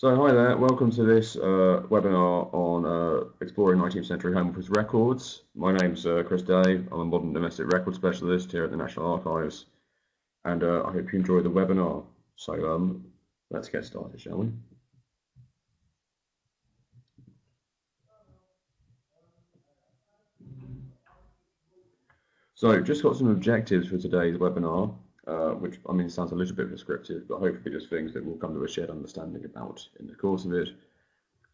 So hi there, welcome to this uh, webinar on uh, exploring 19th century Home Office records. My name's uh, Chris Day, I'm a modern domestic record specialist here at the National Archives and uh, I hope you enjoy the webinar. So um, let's get started, shall we? So just got some objectives for today's webinar uh, which I mean sounds a little bit prescriptive, but hopefully just things that we'll come to a shared understanding about in the course of it.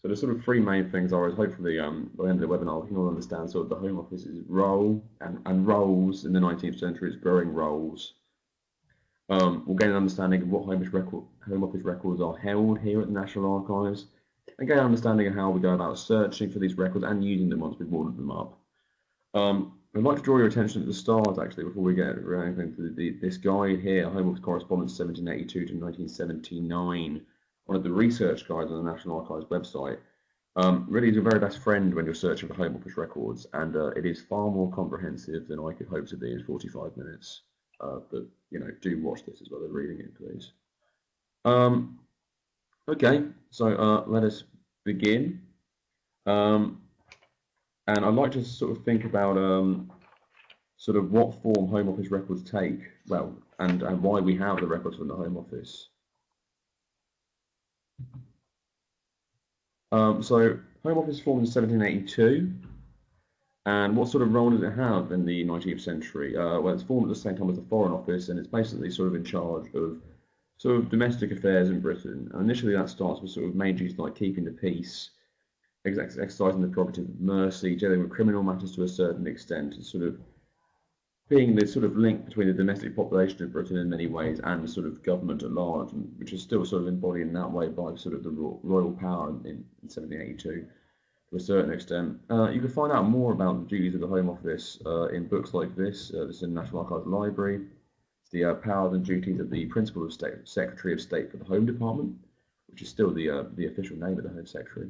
So the sort of three main things are is hopefully um, by the end of the webinar we can all understand sort of the Home Office's role and, and roles in the 19th century, its growing roles. Um, we'll gain an understanding of what Home Office, record, Home Office records are held here at the National Archives and gain an understanding of how we go about searching for these records and using them once we've ordered them up. Um, I'd like to draw your attention to the start actually before we get around to the, this guide here, Home Office Correspondence 1782 to 1979, one of the research guides on the National Archives website. Um, really is your very best friend when you're searching for Home Office records, and uh, it is far more comprehensive than I could hope to be in 45 minutes. Uh, but you know, do watch this as well as reading it, please. Um, okay, so uh, let us begin. Um, and I'd like to sort of think about um, sort of what form Home Office records take, well, and, and why we have the records from the Home Office. Um, so Home Office formed in 1782, and what sort of role does it have in the 19th century? Uh, well, it's formed at the same time as the Foreign Office, and it's basically sort of in charge of sort of domestic affairs in Britain. And initially, that starts with sort of main duties like keeping the peace, exercising the prerogative of mercy, dealing with criminal matters to a certain extent, and sort of being the sort of link between the domestic population of Britain in many ways and sort of government at large, which is still sort of embodied in that way by sort of the royal power in, in 1782 to a certain extent. Uh, you can find out more about the duties of the Home Office uh, in books like this. Uh, this is in the National Archives Library. It's the uh, powers and duties of the Principal of State, Secretary of State for the Home Department, which is still the uh, the official name of the Home Secretary.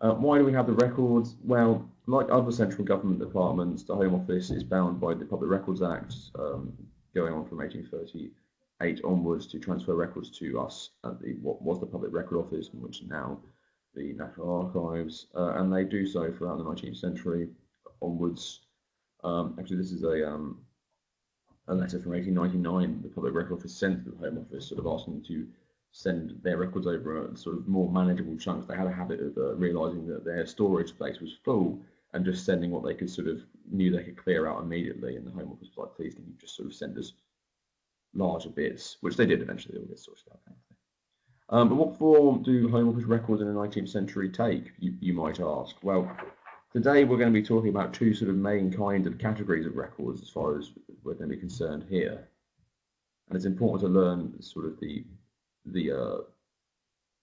Uh, why do we have the records? Well, like other central government departments, the Home Office is bound by the Public Records Act, um, going on from 1838 onwards to transfer records to us at the what was the Public Record Office, which is now the National Archives, uh, and they do so throughout the 19th century onwards. Um, actually, this is a um, a letter from 1899. The Public Record Office sent to the Home Office, sort of asking to send their records over sort of more manageable chunks. They had a habit of uh, realizing that their storage space was full and just sending what they could sort of knew they could clear out immediately. And the Home Office was like, please, can you just sort of send us larger bits, which they did eventually all get sorted out. Um, but what form do Home Office records in the 19th century take, you, you might ask? Well, today we're going to be talking about two sort of main kinds of categories of records as far as we're going to be concerned here. And it's important to learn sort of the the uh,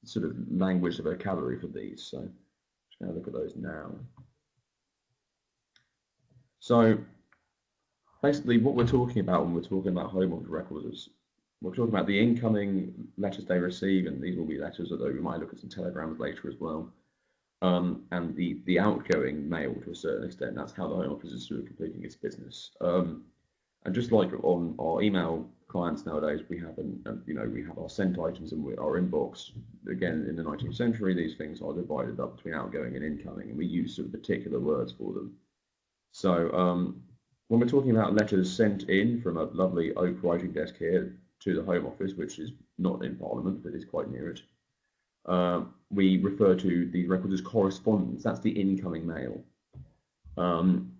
sort of language, the vocabulary for these. So I'm just going to look at those now. So basically what we're talking about when we're talking about home office records is we're talking about the incoming letters they receive, and these will be letters, although we might look at some telegrams later as well. Um, and the, the outgoing mail to a certain extent, that's how the Home Office is sort of completing its business. Um, and just like on our email clients nowadays, we have an, you know we have our sent items and our inbox. Again, in the 19th century, these things are divided up between outgoing and incoming, and we use sort of particular words for them. So um, when we're talking about letters sent in from a lovely oak writing desk here to the Home Office, which is not in Parliament but is quite near it, uh, we refer to these records as correspondence. That's the incoming mail. Um,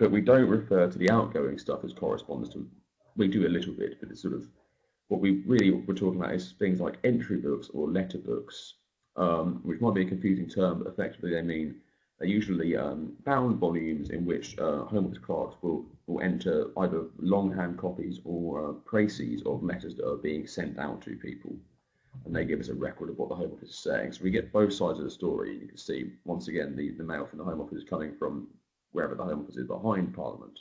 but we don't refer to the outgoing stuff as correspondence to we do a little bit, but it's sort of what we really we're talking about is things like entry books or letter books, um, which might be a confusing term, but effectively they mean they're usually um, bound volumes in which uh, Home Office clerks will, will enter either longhand copies or uh, précis of letters that are being sent out to people. And they give us a record of what the Home Office is saying. So we get both sides of the story. You can see, once again, the, the mail from the Home Office coming from wherever the Home Office is behind Parliament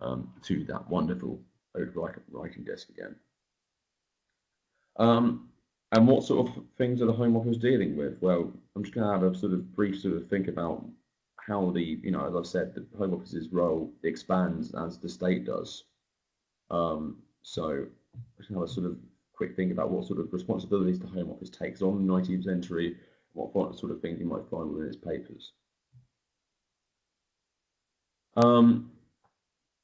um, to that wonderful old writing desk again. Um, and what sort of things are the Home Office dealing with? Well, I'm just going to have a sort of brief sort of think about how the, you know, as I've said, the Home Office's role expands as the state does. Um, so, just have a sort of quick think about what sort of responsibilities the Home Office takes on in the 19th century, what sort of things you might find within its papers. Um,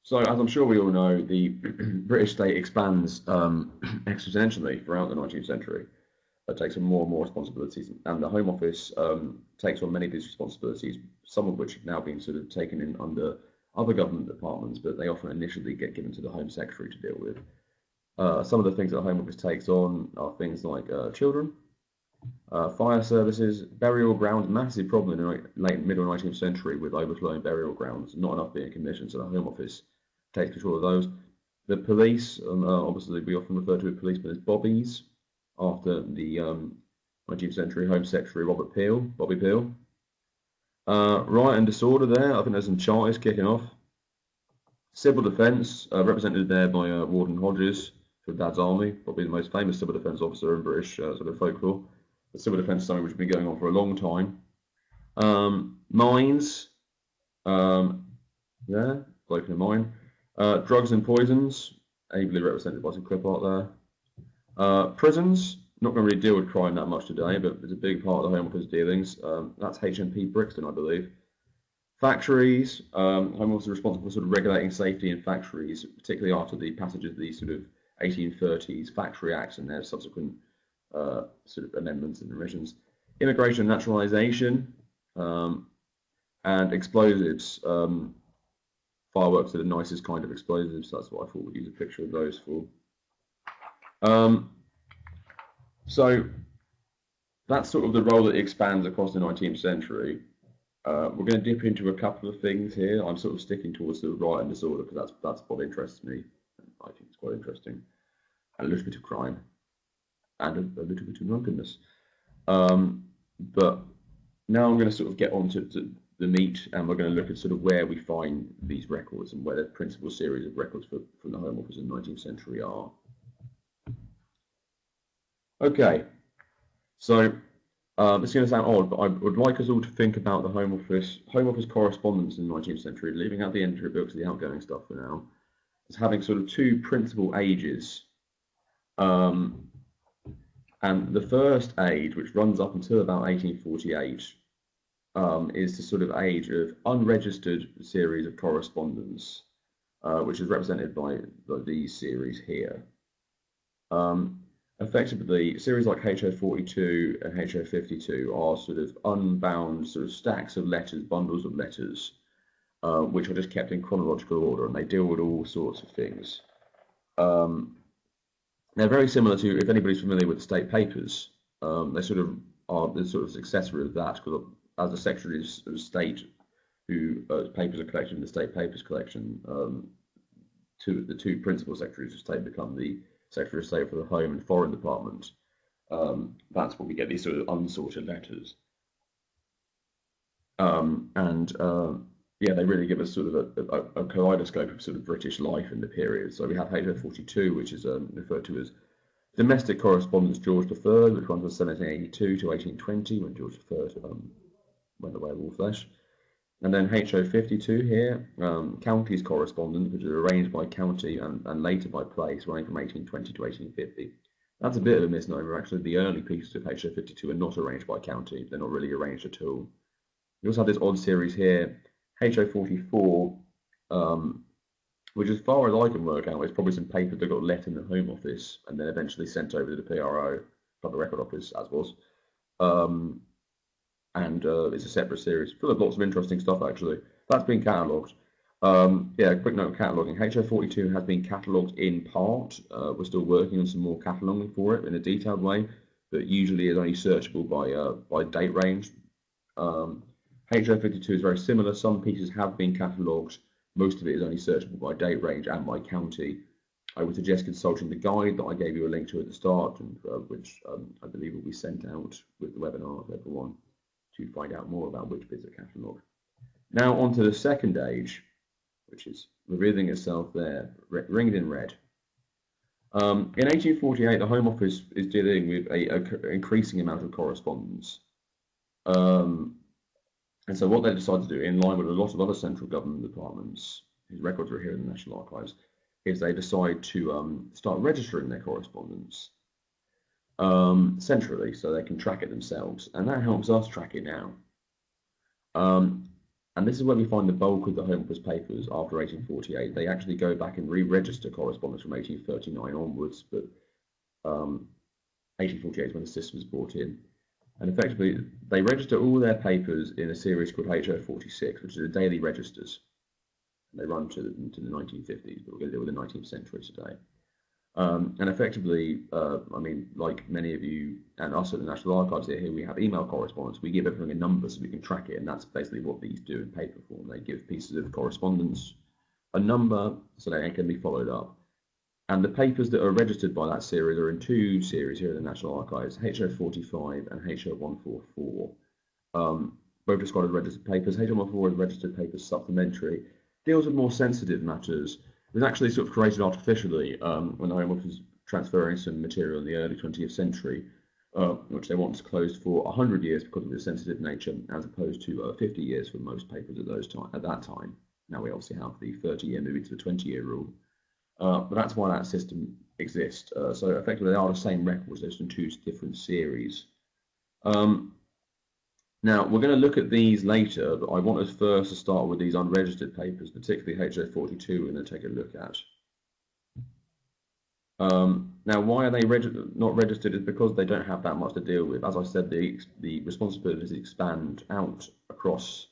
so, as I'm sure we all know, the British state expands um, exponentially throughout the 19th century. It takes on more and more responsibilities, and the Home Office um, takes on many of these responsibilities, some of which have now been sort of taken in under other government departments, but they often initially get given to the Home Secretary to deal with. Uh, some of the things that the Home Office takes on are things like uh, children, uh, fire services, burial grounds, massive problem in the late middle 19th century with overflowing burial grounds, not enough being commissioned, so the Home Office takes control of those. The police, um, uh, obviously we often refer to policemen as bobbies, after the um, 19th century Home Secretary Robert Peel, Bobby Peel. Uh, riot and disorder there, I think there's some charters kicking off. Civil defence, uh, represented there by uh, Warden Hodges for Dad's Army, probably the most famous civil defence officer in British uh, sort of folklore. Civil defence is something which has been going on for a long time. Um, mines, um, yeah, in mine. Uh, drugs and poisons, ably represented by some clip art there. Uh, prisons, not going to really deal with crime that much today, but it's a big part of the Home Office dealings. Um, that's HMP Brixton, I believe. Factories, um, Home Office is responsible for sort of regulating safety in factories, particularly after the passage of the sort of 1830s Factory Acts and their subsequent uh, sort of amendments and revisions. Immigration and naturalisation, um, and explosives. Um, fireworks are the nicest kind of explosives. That's what I thought we'd use a picture of those for. Um, so that's sort of the role that expands across the 19th century. Uh, we're going to dip into a couple of things here. I'm sort of sticking towards the riot and disorder because that's that's what interests me. I think it's quite interesting. And a little bit of crime and a, little bit of drunkenness. Um, but now I'm going to sort of get on to, to, the meat and we're going to look at sort of where we find these records and where the principal series of records for, from the Home Office in the 19th century are. Okay, so um, it's going to sound odd, but I would like us all to think about the Home Office Home Office correspondence in the 19th century, leaving out the entry books, the outgoing stuff for now, as having sort of two principal ages. Um, and the first age, which runs up until about 1848, um, is the sort of age of unregistered series of correspondence, uh, which is represented by, by these series here. Um, effectively series like HO42 and HO52 are sort of unbound sort of stacks of letters, bundles of letters, uh, which are just kept in chronological order and they deal with all sorts of things. Um, they're very similar to, if anybody's familiar with the state papers, um, they sort of are the sort of successor of that because as the Secretary of State who uh, papers are collected in the state papers collection, um, two, the two principal secretaries of state become the Secretary of State for the Home and Foreign Department. Um, that's when we get these sort of unsorted letters. Um, and uh, yeah, they really give us sort of a, a, a, kaleidoscope of sort of British life in the period. So we have HO42, which is um, referred to as Domestic Correspondence George III, which runs from 1782 to 1820, when George III um, went away with all flesh. And then HO52 here, um, counties correspondence, which is arranged by county and, and later by place, running from 1820 to 1850. That's a bit of a misnomer, actually. The early pieces of HO52 are not arranged by county. They're not really arranged at all. You also have this odd series here, HO44, um, which as far as I can work out, is probably some paper that got let in the Home Office and then eventually sent over to the PRO, Public Record Office, as was. Um, and uh, it's a separate series full of lots of interesting stuff actually. That's been catalogued. Um, yeah, quick note of cataloguing. HO42 has been catalogued in part. Uh, we're still working on some more cataloguing for it in a detailed way, but usually is only searchable by uh, by date range. Um, HO52 is very similar. Some pieces have been catalogued. Most of it is only searchable by date range and by county. I would suggest consulting the guide that I gave you a link to at the start, and uh, which um, I believe will be sent out with the webinar for everyone to find out more about which bits are catalogued. Now on to the second age, which is revealing itself there, ringed in red. Um, in 1848, the Home Office is dealing with an increasing amount of correspondence. Um, and so what they decided to do, in line with a lot of other central government departments, whose records are here in the National Archives, is they decide to um, start registering their correspondence. um, centrally so they can track it themselves. And that helps us track it now. Um, and this is where we find the bulk of the Home Office papers after 1848. They actually go back and re-register correspondence from 1839 onwards, but um, 1848 is when the system was brought in. And effectively, they register all their papers in a series called HO46, which is the daily registers. They run to the, to the 1950s, but we're going to deal with the 19th century today. Um, and effectively, uh, I mean, like many of you and us at the National Archives here, here we have email correspondence. We give everything a number so we can track it, and that's basically what these do in paper form. They give pieces of correspondence a number so that it can be followed up. And the papers that are registered by that series are in two series here at the National Archives, HO45 and HO144. Um, both described as registered papers. HO144 is registered papers supplementary, deals with more sensitive matters. It was actually sort of created artificially um, when the Home Office was transferring some material in the early 20th century, uh, which they wanted to close for 100 years because of its sensitive nature, as opposed to uh, 50 years for most papers at those time at that time. Now we obviously have the 30-year moving to the 20-year rule. Uh, but that's why that system exists. Uh, so effectively, they are the same records, just in two different series. Um, now, we're going to look at these later, but I want us first to start with these unregistered papers, particularly HO42, we're going to take a look at. Um, now, why are they not registered? Is because they don't have that much to deal with. As I said, the, the responsibilities expand out across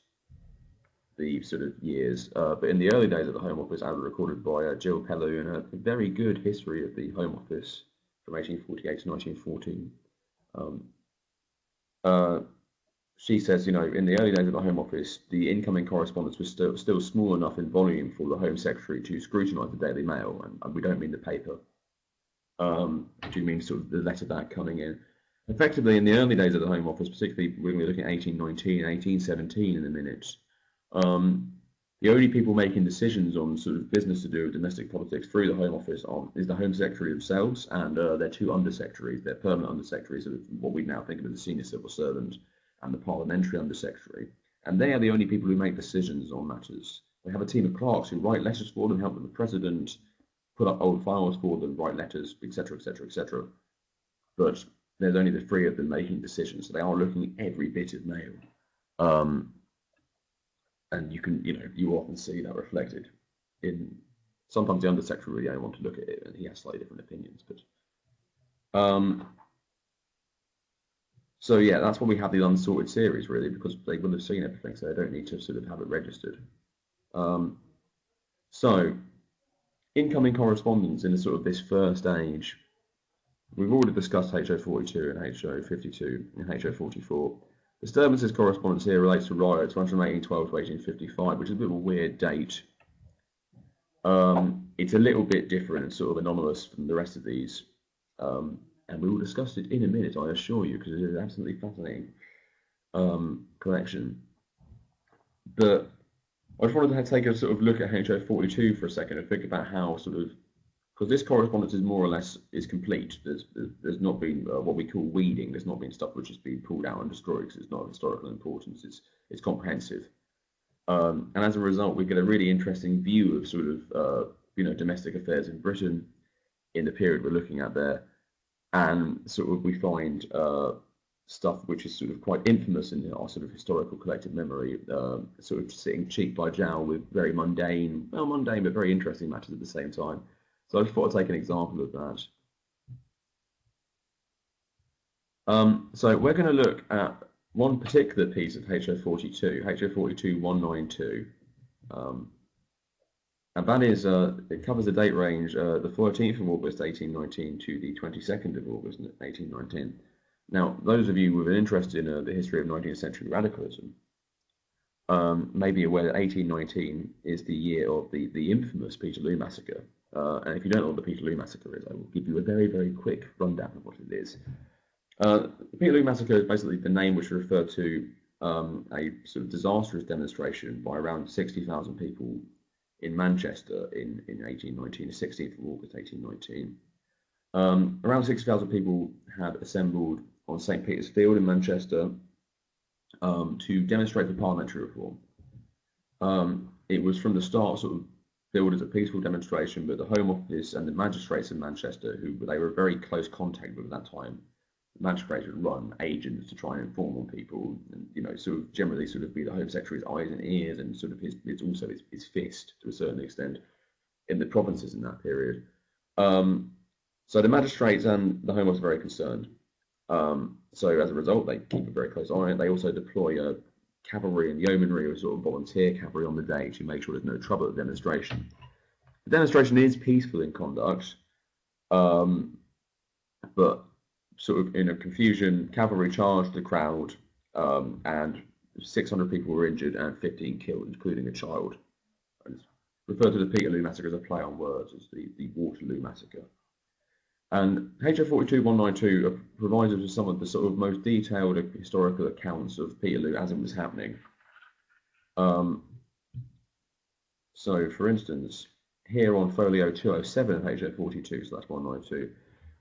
the sort of years. Uh, but in the early days of the Home Office, as recorded by uh, Jill Pellew in a very good history of the Home Office from 1848 to 1914, um, uh, she says, you know, in the early days of the Home Office, the incoming correspondence was still, still small enough in volume for the Home Secretary to scrutinise the Daily Mail, and, and, we don't mean the paper. Um, do mean sort of the letter bag coming in? Effectively, in the early days of the Home Office, particularly when we're looking at 1819 and 1817 in a minute, um, the only people making decisions on sort of business to do with domestic politics through the Home Office are, is the Home Secretary themselves and uh, their two undersecretaries, their permanent undersecretaries, of what we now think of as the senior civil servant and the parliamentary undersecretary. And they are the only people who make decisions on matters. They have a team of clerks who write letters for them, help them the president, put up old files for them, write letters, etc., etc., etc. But there's only the three of them making decisions, so they are looking every bit of mail. Um, and you can, you know, you often see that reflected in sometimes the undersecretary really only want to look at it and he has slightly different opinions. But um, so yeah, that's why we have the unsorted series really because they will have seen everything, so they don't need to sort of have it registered. Um, so incoming correspondence in the sort of this first age, we've already discussed HO42 and HO52 and HO44. Disturbances correspondence here relates to riots from 1812 to 1855, which is a bit of a weird date. Um, it's a little bit different and sort of anomalous from the rest of these. Um, and we will discuss it in a minute, I assure you, because it is absolutely fascinating um, collection. But I just wanted to take a sort of look at HO42 for a second and think about how sort of because this correspondence is more or less is complete. There's there's not been uh, what we call weeding. There's not been stuff which has been pulled out and destroyed because it's not of historical importance. It's it's comprehensive, um, and as a result, we get a really interesting view of sort of uh, you know domestic affairs in Britain in the period we're looking at there, and sort of we find uh, stuff which is sort of quite infamous in our sort of historical collective memory, uh, sort of sitting cheek by jowl with very mundane, well mundane but very interesting matters at the same time. So I just thought I'd take an example of that. Um, so we're going to look at one particular piece of HO42, HO42-192. Um, and that is, uh, it covers the date range uh, the 14th of August 1819 to the 22nd of August 1819. Now, those of you who are interested in uh, the history of 19th century radicalism um, may be aware that 1819 is the year of the, the infamous Peterloo Massacre, uh, and if you don't know what the Peterloo Massacre is, I will give you a very, very quick rundown of what it is. Uh, the Peterloo Massacre is basically the name which referred to um, a sort of disastrous demonstration by around 60,000 people in Manchester in, in 1819, the 16th of August 1819. Um, around 60,000 people had assembled on St. Peter's Field in Manchester um, to demonstrate for parliamentary reform. Um, it was from the start sort of billed as a peaceful demonstration, but the Home Office and the magistrates in Manchester, who they were very close contact with at that time, magistrates would run agents to try and inform on people, and you know, sort of generally sort of be the Home Secretary's eyes and ears, and sort of his it's also his, his fist to a certain extent in the provinces in that period. Um, so the magistrates and the Home Office are very concerned. Um, so as a result, they keep a very close eye on it. They also deploy a cavalry and yeomanry or sort of volunteer cavalry on the day to make sure there's no trouble at the demonstration. The demonstration is peaceful in conduct, um, but sort of in a confusion, cavalry charged the crowd um, and 600 people were injured and 15 killed, including a child. It's referred to the Peterloo Massacre as a play on words, as the, the Waterloo Massacre. And HO 42192 provides us with some of the sort of most detailed historical accounts of Peterloo as it was happening. Um, so, for instance, here on folio 207 of HO 42 slash 192,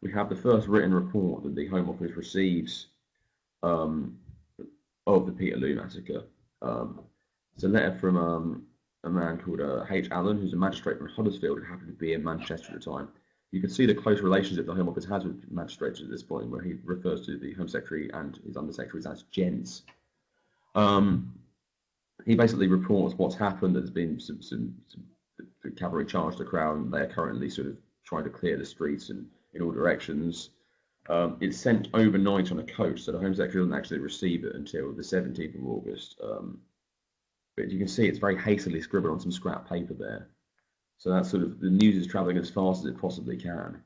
we have the first written report that the Home Office receives um, of the Peterloo massacre. Um, it's a letter from um, a man called uh, H. Allen, who's a magistrate from Huddersfield, who happened to be in Manchester at the time. You can see the close relationship the Home Office has with magistrates at this point, where he refers to the Home Secretary and his undersecretaries as gents. Um, he basically reports what's happened. There's been some, some, some cavalry charged the crowd, they are currently sort of trying to clear the streets and in all directions. Um, it's sent overnight on a coach, so the Home Secretary doesn't actually receive it until the 17th of August. Um, but you can see it's very hastily scribbled on some scrap paper there. So that's sort of the news is travelling as fast as it possibly can.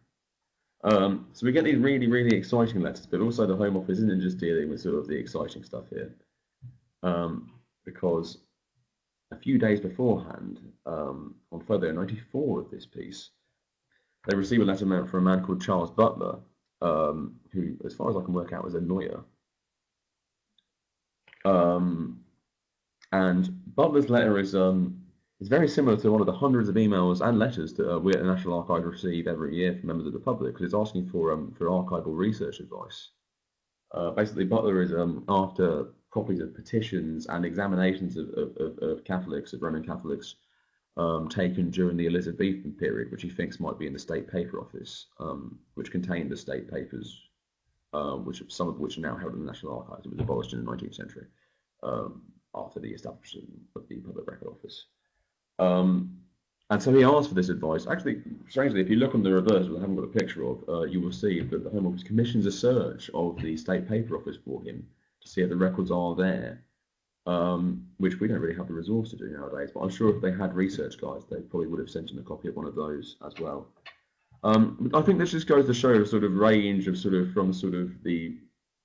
Um, so we get these really, really exciting letters, but also the Home Office isn't just dealing with sort of the exciting stuff here, um, because a few days beforehand, um, on folio 94 of this piece, they receive a letter from a man called Charles Butler, um, who, as far as I can work out, was a lawyer. Um, and Butler's letter is um, is very similar to one of the hundreds of emails and letters that uh, we at the National Archives receive every year from members of the public, because it's asking for um, for archival research advice. Uh, basically, Butler is um, after copies of petitions and examinations of, of, of, of Catholics, of Roman Catholics, um, taken during the Elizabethan period, which he thinks might be in the State Paper Office, um, which contained the state papers, uh, which some of which are now held in the National Archives. It was abolished in the 19th century um, after the establishment of the Public Record Office. Um, and so he asked for this advice. Actually, strangely, if you look on the reverse, which I haven't got a picture of, uh, you will see that the Home Office commissions a search of the State Paper Office for him to see if the records are there um, which we don't really have the resource to do nowadays. But I'm sure if they had research guides, they probably would have sent him a copy of one of those as well. Um, I think this just goes to show a sort of range of sort of from sort of the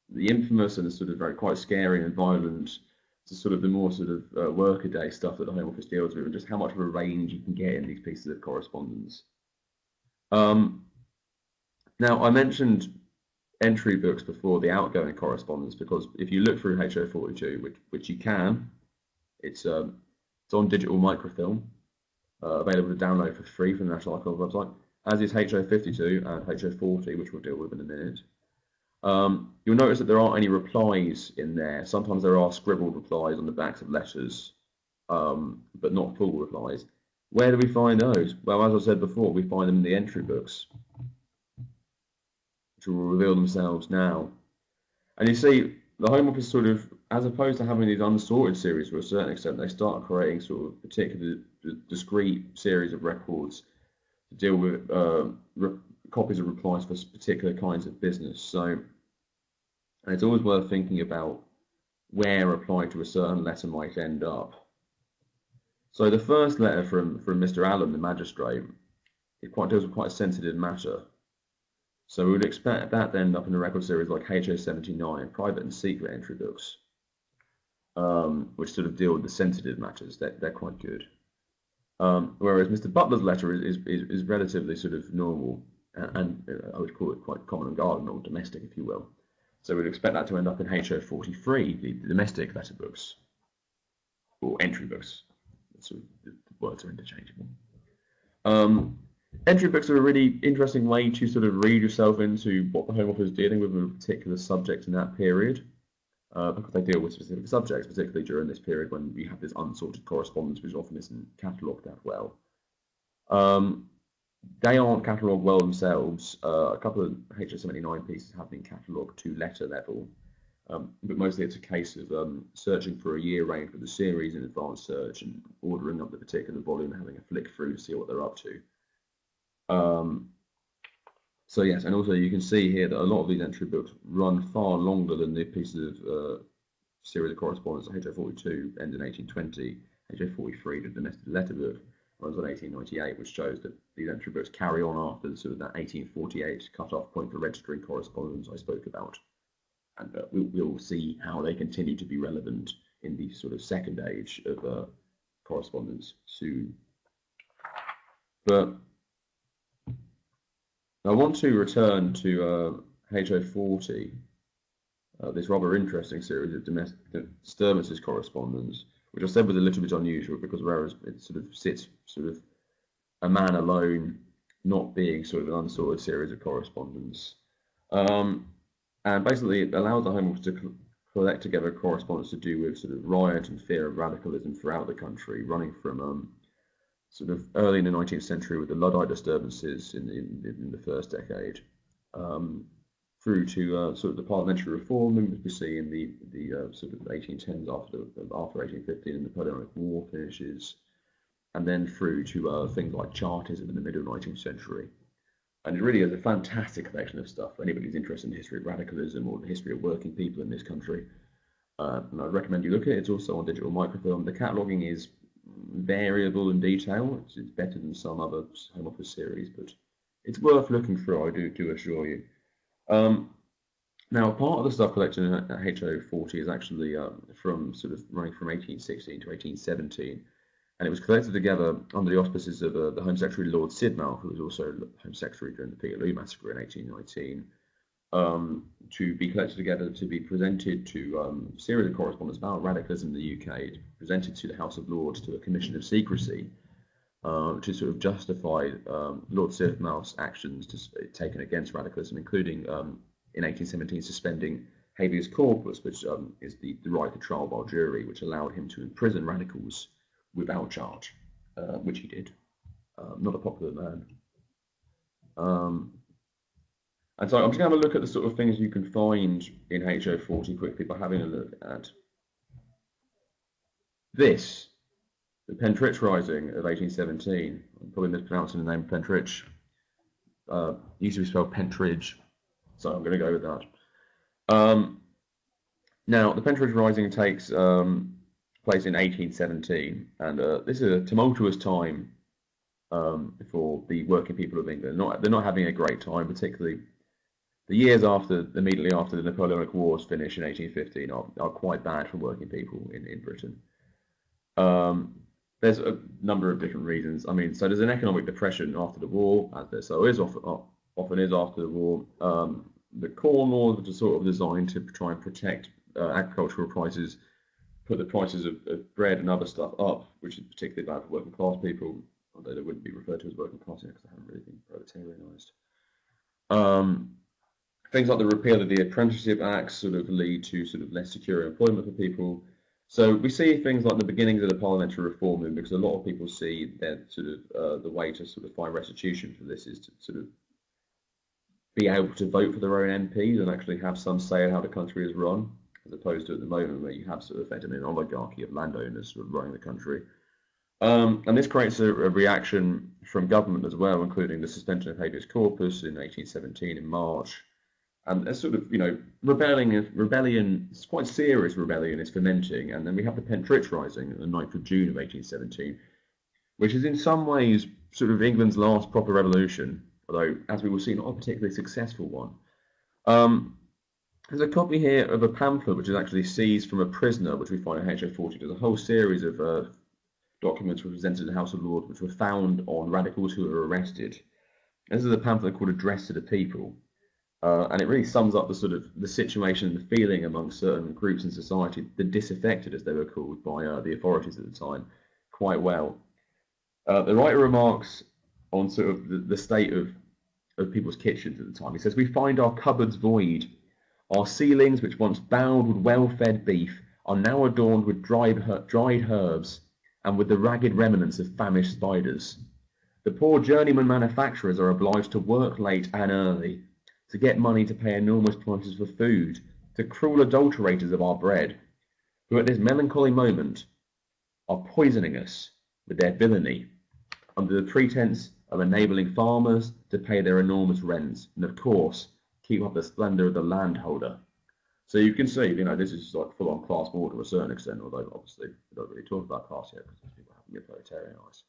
the infamous and the sort of very quite scary and violent to sort of the more sort of uh, workaday stuff that the Home Office deals with, and just how much of a range you can get in these pieces of correspondence. Um, now, I mentioned entry books before the outgoing correspondence because if you look through HO42, which which you can, it's um, it's on digital microfilm, uh, available to download for free from the National Archives website, as is HO52 and HO40, which we'll deal with in a minute. Um, you'll notice that there aren't any replies in there. Sometimes there are scribbled replies on the backs of letters, um, but not full replies. Where do we find those? Well, as I said before, we find them in the entry books which will reveal themselves now. And you see, the Home Office sort of, as opposed to having these unsorted series to a certain extent, they start creating sort of particular discrete series of records to deal with uh, copies of replies for particular kinds of business. So, and it's always worth thinking about where a reply to a certain letter might end up. So the first letter from, from Mr. Allen, the magistrate, it quite deals with quite a sensitive matter. So we would expect that to end up in a record series like HO79, private and secret entry books, um, which sort of deal with the sensitive matters. They're, they're quite good. Um, whereas Mr. Butler's letter is, is, is relatively sort of normal, and, and uh, I would call it quite common and garden or domestic, if you will. So we'd expect that to end up in HO43, the, the domestic letter books, or entry books. So the words are interchangeable. Um, entry books are a really interesting way to sort of read yourself into what the Home Office is dealing with in a particular subject in that period, uh, because they deal with specific subjects, particularly during this period when we have this unsorted correspondence, which often isn't catalogued that well. Um, they aren't catalogued well themselves. Uh, a couple of HO79 pieces have been catalogued to letter level, um, but mostly it's a case of um, searching for a year range for the series in advanced search and ordering up the particular volume and having a flick through to see what they're up to. Um, so yes, and also you can see here that a lot of these entry books run far longer than the pieces of uh, series of correspondence. HO42 ends in 1820, HO43 the domestic letter book runs on 1898, which shows that these entry books carry on after the sort of that 1848 cut-off point for registering correspondence I spoke about. And uh, we'll, we'll, see how they continue to be relevant in the sort of second age of uh, correspondence soon. But I want to return to uh, HO40, uh, this rather interesting series of domestic disturbances correspondence, which I said was a little bit unusual because whereas it sort of sits sort of a man alone, not being sort of an unsorted series of correspondence. Um, and basically it allows the Home Office to collect together correspondence to do with sort of riot and fear of radicalism throughout the country, running from um, sort of early in the 19th century with the Luddite disturbances in, in, in the first decade, um, through to uh, sort of the parliamentary reform that we see in the the uh, sort of 1810s after after 1815 and the Napoleonic War finishes, and then through to uh, things like Chartism in the middle 19th century. And it really is a fantastic collection of stuff for anybody who's interested in the history of radicalism or the history of working people in this country. Uh, and I'd recommend you look at it. It's also on digital microfilm. The cataloguing is variable in detail. It's, it's better than some other Home Office series, but it's worth looking through, I do, do assure you. Um, now, part of the stuff collected in HO40 is actually um, from sort of running from 1816 to 1817, and it was collected together under the auspices of uh, the Home Secretary Lord Sidmouth, who was also Home Secretary during the Peterloo Massacre in 1819, um, to be collected together to be presented to um, a series of correspondents about radicalism in the UK, presented to the House of Lords to a commission of secrecy uh, to sort of justify um, Lord Sidmouth's actions to, taken against radicalism, including um, in 1817 suspending habeas corpus, which um, is the, the right to trial by jury, which allowed him to imprison radicals without charge, uh, which he did. Uh, not a popular man. Um, and so I'm just going to have a look at the sort of things you can find in HO40 quickly by having a look at this the Pentridge Rising of 1817. I'm probably mispronouncing the name Pentridge. Uh, used to be spelled Pentridge, so I'm going to go with that. Um, now, the Pentridge Rising takes um, place in 1817, and uh, this is a tumultuous time um, for the working people of England. Not, they're not having a great time, particularly the years after, immediately after the Napoleonic Wars finish in 1815 are, are quite bad for working people in, in Britain. Um, there's a number of different reasons. I mean, so there's an economic depression after the war, as there so is often, often is after the war. Um, the Corn Laws which are sort of designed to try and protect uh, agricultural prices, put the prices of, of, bread and other stuff up, which is particularly bad for working class people, although they wouldn't be referred to as working class because they haven't really been proletarianised. Um, things like the repeal of the Apprenticeship Acts sort of lead to sort of less secure employment for people. So we see things like the beginnings of the parliamentary reform movement because a lot of people see that sort of uh, the way to sort of find restitution for this is to sort of be able to vote for their own MPs and actually have some say in how the country is run, as opposed to at the moment where you have sort of effectively an oligarchy of landowners sort of running the country. Um, and this creates a, a, reaction from government as well, including the suspension of habeas corpus in 1817 in March, and a sort of, you know, rebellion, rebellion, it's quite serious rebellion is fermenting. And then we have the Pentridge Rising on the 9th of June of 1817, which is in some ways sort of England's last proper revolution, although, as we will see, not a particularly successful one. Um, there's a copy here of a pamphlet which is actually seized from a prisoner, which we find in HO40. There's a whole series of uh, documents which presented to the House of Lords, which were found on radicals who were arrested. This is a pamphlet called Address to the People. Uh, and it really sums up the sort of the situation, and the feeling among certain groups in society, the disaffected, as they were called by uh, the authorities at the time, quite well. Uh, the writer remarks on sort of the, the state of, of people's kitchens at the time. He says, We find our cupboards void. Our ceilings, which once bowed with well-fed beef, are now adorned with dried, dried herbs and with the ragged remnants of famished spiders. The poor journeyman manufacturers are obliged to work late and early, to get money to pay enormous prices for food, to cruel adulterators of our bread, who at this melancholy moment are poisoning us with their villainy, under the pretence of enabling farmers to pay their enormous rents, and of course keep up the splendour of the landholder. So you can see, you know, this is like full-on class war to a certain extent, although obviously we don't really talk about class yet because people haven't been proletarianised.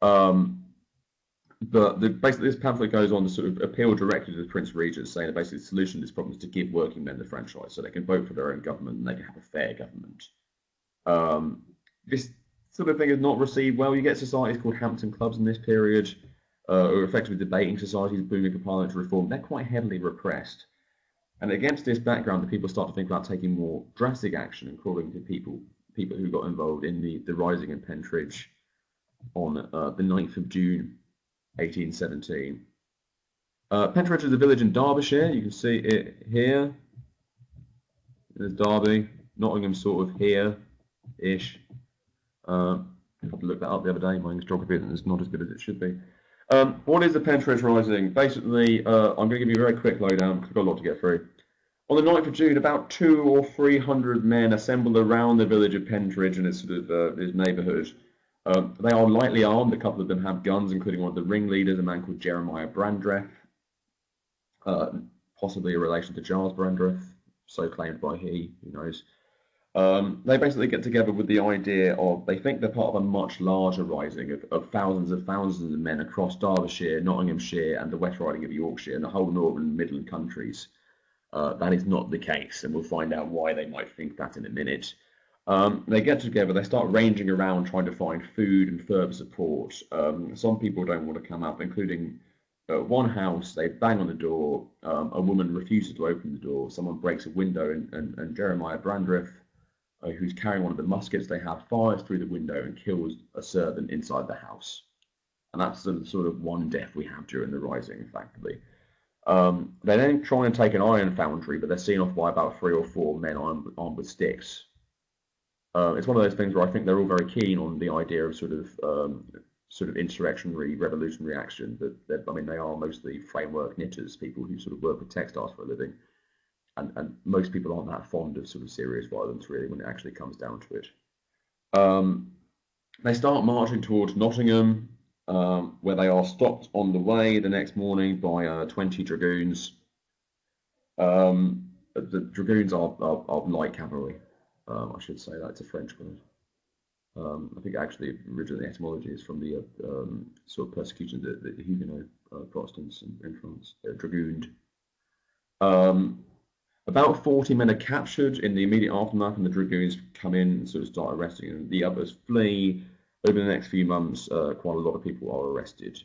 Um, but the, basically, this pamphlet goes on to sort of appeal directly to the Prince Regent, saying that basically the solution to this problem is to give working men the franchise so they can vote for their own government and they can have a fair government. Um, this sort of thing is not received well. You get societies called Hampden Clubs in this period, uh, or effectively debating societies booming for parliamentary reform. They're quite heavily repressed. And against this background, the people start to think about taking more drastic action and calling to people people who got involved in the, the rising in Pentridge on uh, the 9th of June 1817. Uh, Pentridge is a village in Derbyshire. You can see it here. There's Derby, Nottingham sort of here-ish. Uh, I had to look that up the other day. My English geography is not as good as it should be. Um, what is the Pentridge Rising? Basically, uh, I'm going to give you a very quick lowdown because I've got a lot to get through. On the 9th of June, about two or three hundred men assembled around the village of Pentridge and its sort of uh, its neighbourhood um, they are lightly armed. A couple of them have guns, including one of the ringleaders, a man called Jeremiah Brandreth, uh, possibly a relation to Giles Brandreth, so claimed by he, who knows. Um, they basically get together with the idea of they think they're part of a much larger rising of, of thousands of thousands of men across Derbyshire, Nottinghamshire, and the West Riding of Yorkshire and the whole Northern Midland countries. Uh, that is not the case, and we'll find out why they might think that in a minute. Um, they get together, they start ranging around trying to find food and further support. Um, some people don't want to come up, including uh, one house, they bang on the door, um, a woman refuses to open the door, someone breaks a window, and, and, and Jeremiah Brandreth, uh, who's carrying one of the muskets they have, fires through the window and kills a servant inside the house. And that's the sort of one death we have during the Rising, effectively. Um, they then try and take an iron foundry, but they're seen off by about three or four men armed, armed with sticks. Uh, it's one of those things where I think they're all very keen on the idea of sort of um, sort of insurrectionary, revolutionary action. That I mean, they are mostly framework knitters, people who sort of work with textiles for a living, and and most people aren't that fond of sort of serious violence really when it actually comes down to it. Um, they start marching towards Nottingham, um, where they are stopped on the way the next morning by uh, 20 dragoons. Um, the dragoons are, are, are light cavalry. Um, I should say that's a French word. Um, I think actually originally etymology is from the uh, um, sort of persecution that the, the Huguenot uh, Protestants in, in France. They're dragooned. Um, about 40 men are captured in the immediate aftermath, and the dragoons come in and sort of start arresting them. The others flee. Over the next few months, uh, quite a lot of people are arrested.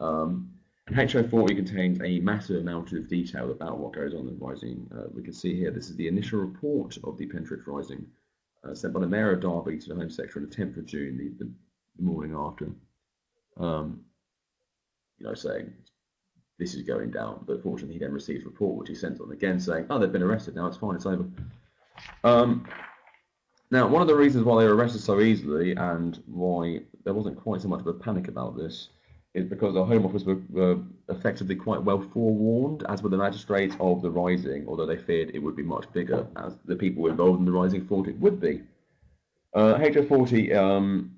Um, HO40 contains a massive amount of detail about what goes on in Rising. Uh, we can see here, this is the initial report of the Pentridge Rising, uh, sent by the Mayor of Derby to the Home Secretary on the 10th of June, the, the, morning after. Um, you know, saying this is going down. But fortunately, he then receives a report, which he sends on again, saying, oh, they've been arrested now, it's fine, it's over. Um, now, one of the reasons why they were arrested so easily and why there wasn't quite so much of a panic about this is because the Home Office were, were, effectively quite well forewarned, as were the magistrates of the Rising, although they feared it would be much bigger, as the people involved in the Rising thought it would be. Uh, HO40 um,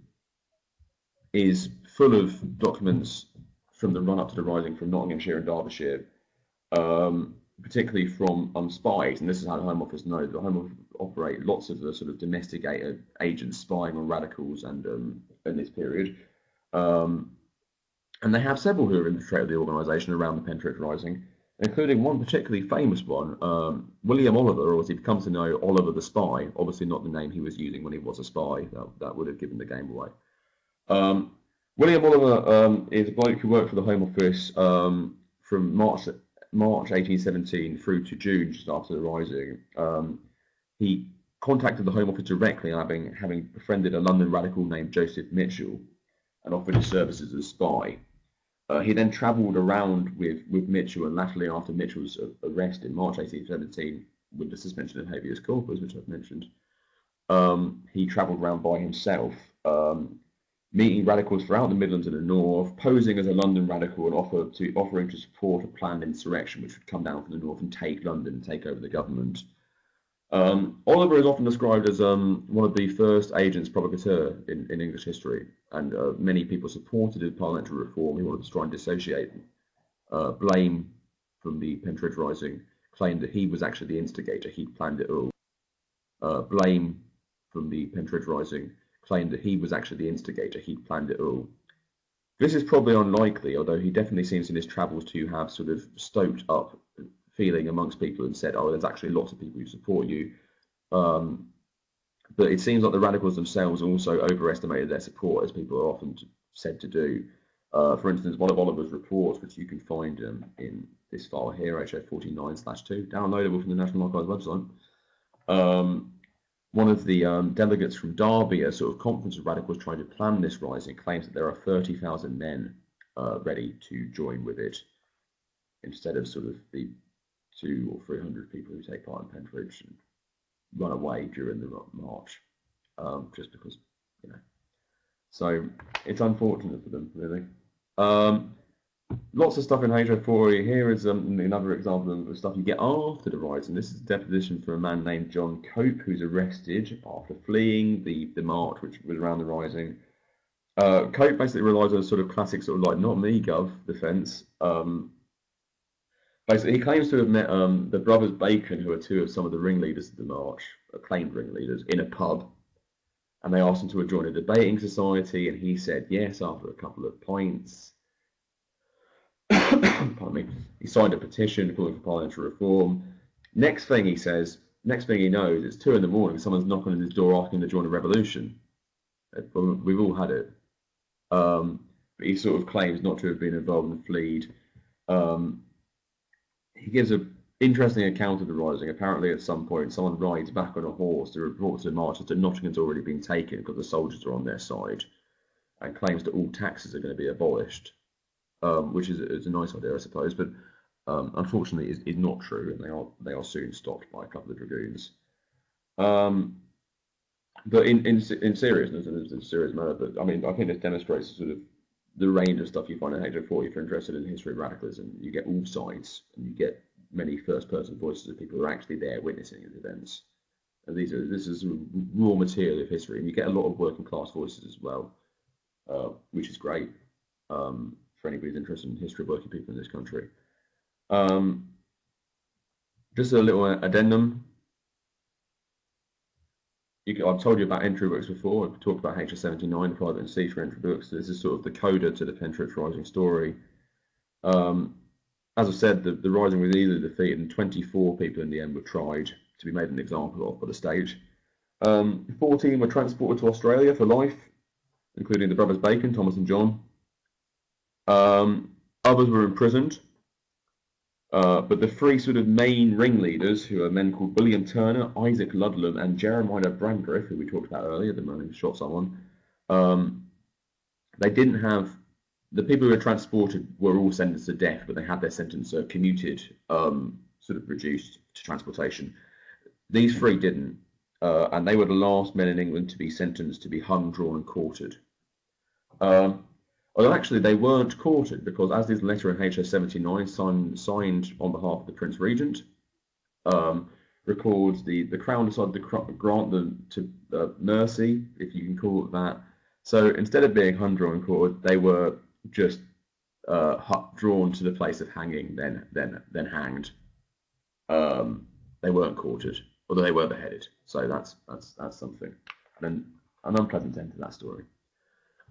is full of documents from the run-up to the Rising from Nottinghamshire and Derbyshire, um, particularly from um, spies, and this is how the Home Office knows. The Home Office operate lots of the sort of domestic agents spying on radicals and um, in this period. Um, and they have several who are infiltrated the trait of the organisation around the Pentridge Rising, including one particularly famous one, um, William Oliver, or as he'd come to know, Oliver the Spy. Obviously, not the name he was using when he was a spy. That, that would have given the game away. Um, William Oliver um, is a bloke who worked for the Home Office um, from March March 1817 through to June, just after the Rising. Um, he contacted the Home Office directly, having having befriended a London radical named Joseph Mitchell, and offered his services as a spy. Uh, he then travelled around with, with Mitchell, and latterly after Mitchell's arrest in March 1817, with the suspension of habeas corpus, which I've mentioned, um, he travelled around by himself. Um, meeting radicals throughout the Midlands and the North, posing as a London radical and offer to, offering to support a planned insurrection which would come down from the North and take London take over the government. Um, Oliver is often described as um, one of the first agents provocateur in, in English history, and uh, many people supported his parliamentary reform. He wanted to try and dissociate uh, blame from the Pentridge Rising, claimed that he was actually the instigator, he planned it all. Uh, blame from the Pentridge Rising, claimed that he was actually the instigator, he planned it all. This is probably unlikely, although he definitely seems in his travels to have sort of stoked up feeling amongst people and said, oh, there's actually lots of people who support you. Um, but it seems like the radicals themselves also overestimated their support, as people are often said to do. Uh, for instance, one of Oliver's reports, which you can find um, in this file here, HO49/2, downloadable from the National Archives website. Um, one of the um, delegates from Derby, a sort of conference of radicals trying to plan this rising, claims that there are 30,000 men uh, ready to join with it, instead of sort of the two or three hundred people who take part in Pentridge and run away during the march, um, just because you know. So it's unfortunate for them, really. Um, lots of stuff in HO4. Here is um, another example of stuff you get after the rising. This is a deposition from a man named John Cope, who's arrested after fleeing the, the march, which was around the rising. Uh, Cope basically relies on a sort of classic sort of like not me gov defence. Um, Basically, he claims to have met um, the brothers Bacon, who are two of some of the ringleaders of the march, acclaimed ringleaders, in a pub. And they asked him to join a debating society, and he said yes after a couple of pints. Pardon me. He signed a petition calling for parliamentary reform. Next thing he says, next thing he knows, it's two in the morning. Someone's knocking on his door asking to join a revolution. We've all had it. Um, but he sort of claims not to have been involved in Fleed. Um, he gives an interesting account of the rising. Apparently, at some point, someone rides back on a horse to report to the marchers that Nottingham's already been taken because the soldiers are on their side, and claims that all taxes are going to be abolished, um, which is, is, a nice idea, I suppose. But um, unfortunately, is, is not true, and they are they are soon stopped by a couple of dragoons. Um, but in, in in seriousness, and in serious manner, but I mean, I think this demonstrates sort of the range of stuff you find in HO4 if you're interested in history of radicalism. You get all sides, and you get many first-person voices of people who are actually there witnessing the events. And these are this is raw material of history, and you get a lot of working-class voices as well, uh, which is great um, for anybody who's interested in history of working people in this country. Um, just a little addendum you, I've told you about entry books before. I've talked about HS79, the private and secret entry books. This is sort of the coda to the Pentridge Rising story. Um, as I said, the, the Rising was easily defeated, and 24 people in the end were tried to be made an example of by the state. Um, 14 were transported to Australia for life, including the brothers Bacon, Thomas and John. Um, others were imprisoned. Uh, but the three sort of main ringleaders, who are men called William Turner, Isaac Ludlam, and Jeremiah Brandreth, who we talked about earlier, the man who shot someone, um, they didn't have the people who were transported were all sentenced to death, but they had their sentence uh, commuted, um, sort of reduced to transportation. These three didn't, uh, and they were the last men in England to be sentenced to be hung, drawn, and quartered. Um, Although actually they weren't quartered because as this letter in HS79 signed, signed on behalf of the Prince Regent um, records the, the Crown decided to grant them to uh, mercy, if you can call it that. So instead of being hung, drawn, and quartered, they were just uh, drawn to the place of hanging, then then then hanged. Um, they weren't quartered, although they were beheaded. So that's that's that's something, and an unpleasant end to that story.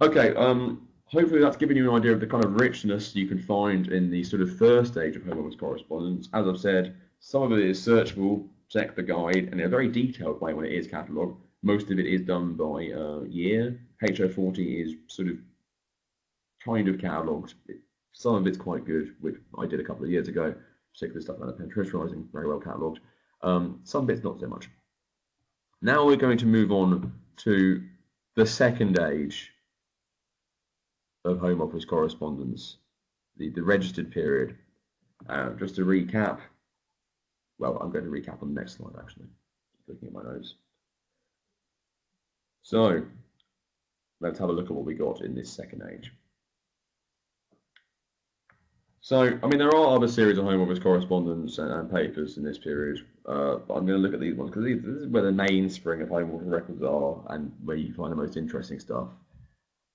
Okay, um, hopefully that's given you an idea of the kind of richness you can find in the sort of first stage of Home correspondence. As I've said, some of it is searchable, check the guide, and in a very detailed way when it is catalogued. Most of it is done by uh, year. HO40 is sort of kind of catalogued. Some of it's quite good, which I did a couple of years ago, particularly stuff like Pentridge Rising, very well catalogued. Um, some bits not so much. Now we're going to move on to the second age of Home Office correspondence, the, the registered period. Uh, just to recap, well, I'm going to recap on the next slide actually, looking at my notes. So, let's have a look at what we got in this second age. So, I mean, there are other series of Home Office correspondence and, and papers in this period, uh, but I'm going to look at these ones because this is where the mainspring of Home Office records are and where you find the most interesting stuff.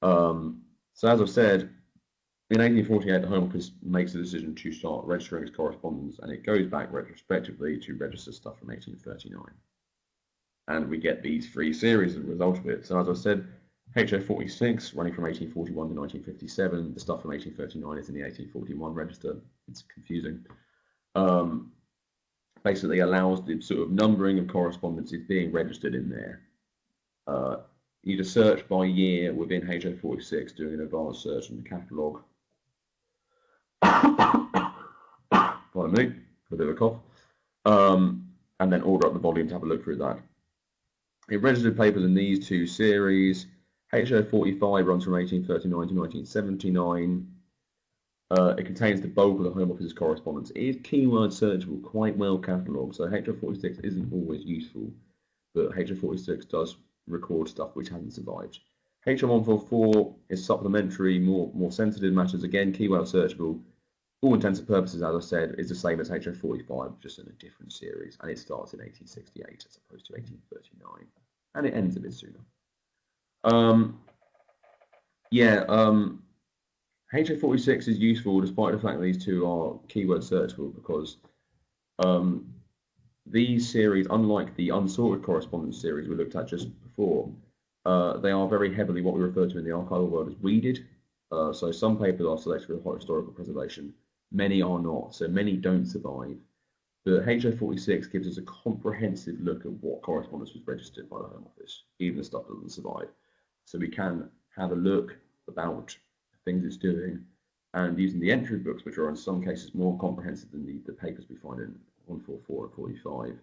Um, so, as I've said, in 1848, the Home Office makes the decision to start registering its correspondence, and it goes back retrospectively to register stuff from 1839. And we get these three series as a result of it. So, as I said, HO46 running from 1841 to 1957. The stuff from 1839 is in the 1841 register. It's confusing. Um, basically allows the sort of numbering of correspondences being registered in there. Uh, you just search by year within HO46, doing an advanced search in the catalogue. Pardon me, a bit of a cough. Um, and then order up the volume to have a look through that. It registered papers in these two series. HO45 runs from 1839 to 1979. Uh, it contains the bulk of the Home Office's correspondence. It is keyword searchable, quite well catalogued, so HO46 isn't always useful, but HO46 does record stuff which hasn't survived. HO144 is supplementary, more, more sensitive matters, again, keyword searchable. All intents and purposes, as I said, is the same as HO45, just in a different series, and it starts in 1868 as opposed to 1839, and it ends a bit sooner. Um, yeah, um, HO46 is useful despite the fact that these two are keyword searchable because um, these series, unlike the unsorted correspondence series we looked at just before, uh, they are very heavily what we refer to in the archival world as weeded. Uh, so some papers are selected for historical preservation, many are not, so many don't survive. But HO46 gives us a comprehensive look at what correspondence was registered by the Home Office, even the stuff that doesn't survive. So we can have a look about things it's doing and using the entry books, which are in some cases more comprehensive than the, the papers we find in 144 and 45,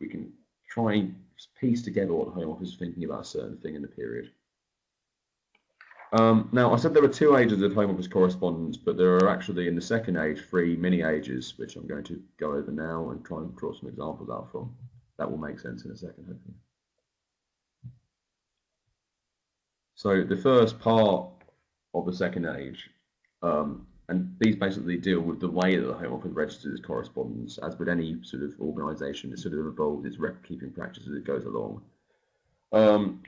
we can try and piece together what the Home Office is thinking about a certain thing in the period. Um, now, I said there were two ages of Home Office correspondence, but there are actually in the second age three mini ages, which I'm going to go over now and try and draw some examples out from. That will make sense in a second, hopefully. So the first part of the second age, um, and these basically deal with the way that the Home Office registers its correspondence. As with any sort of organisation, it sort of evolves its record-keeping practice as it goes along. Um,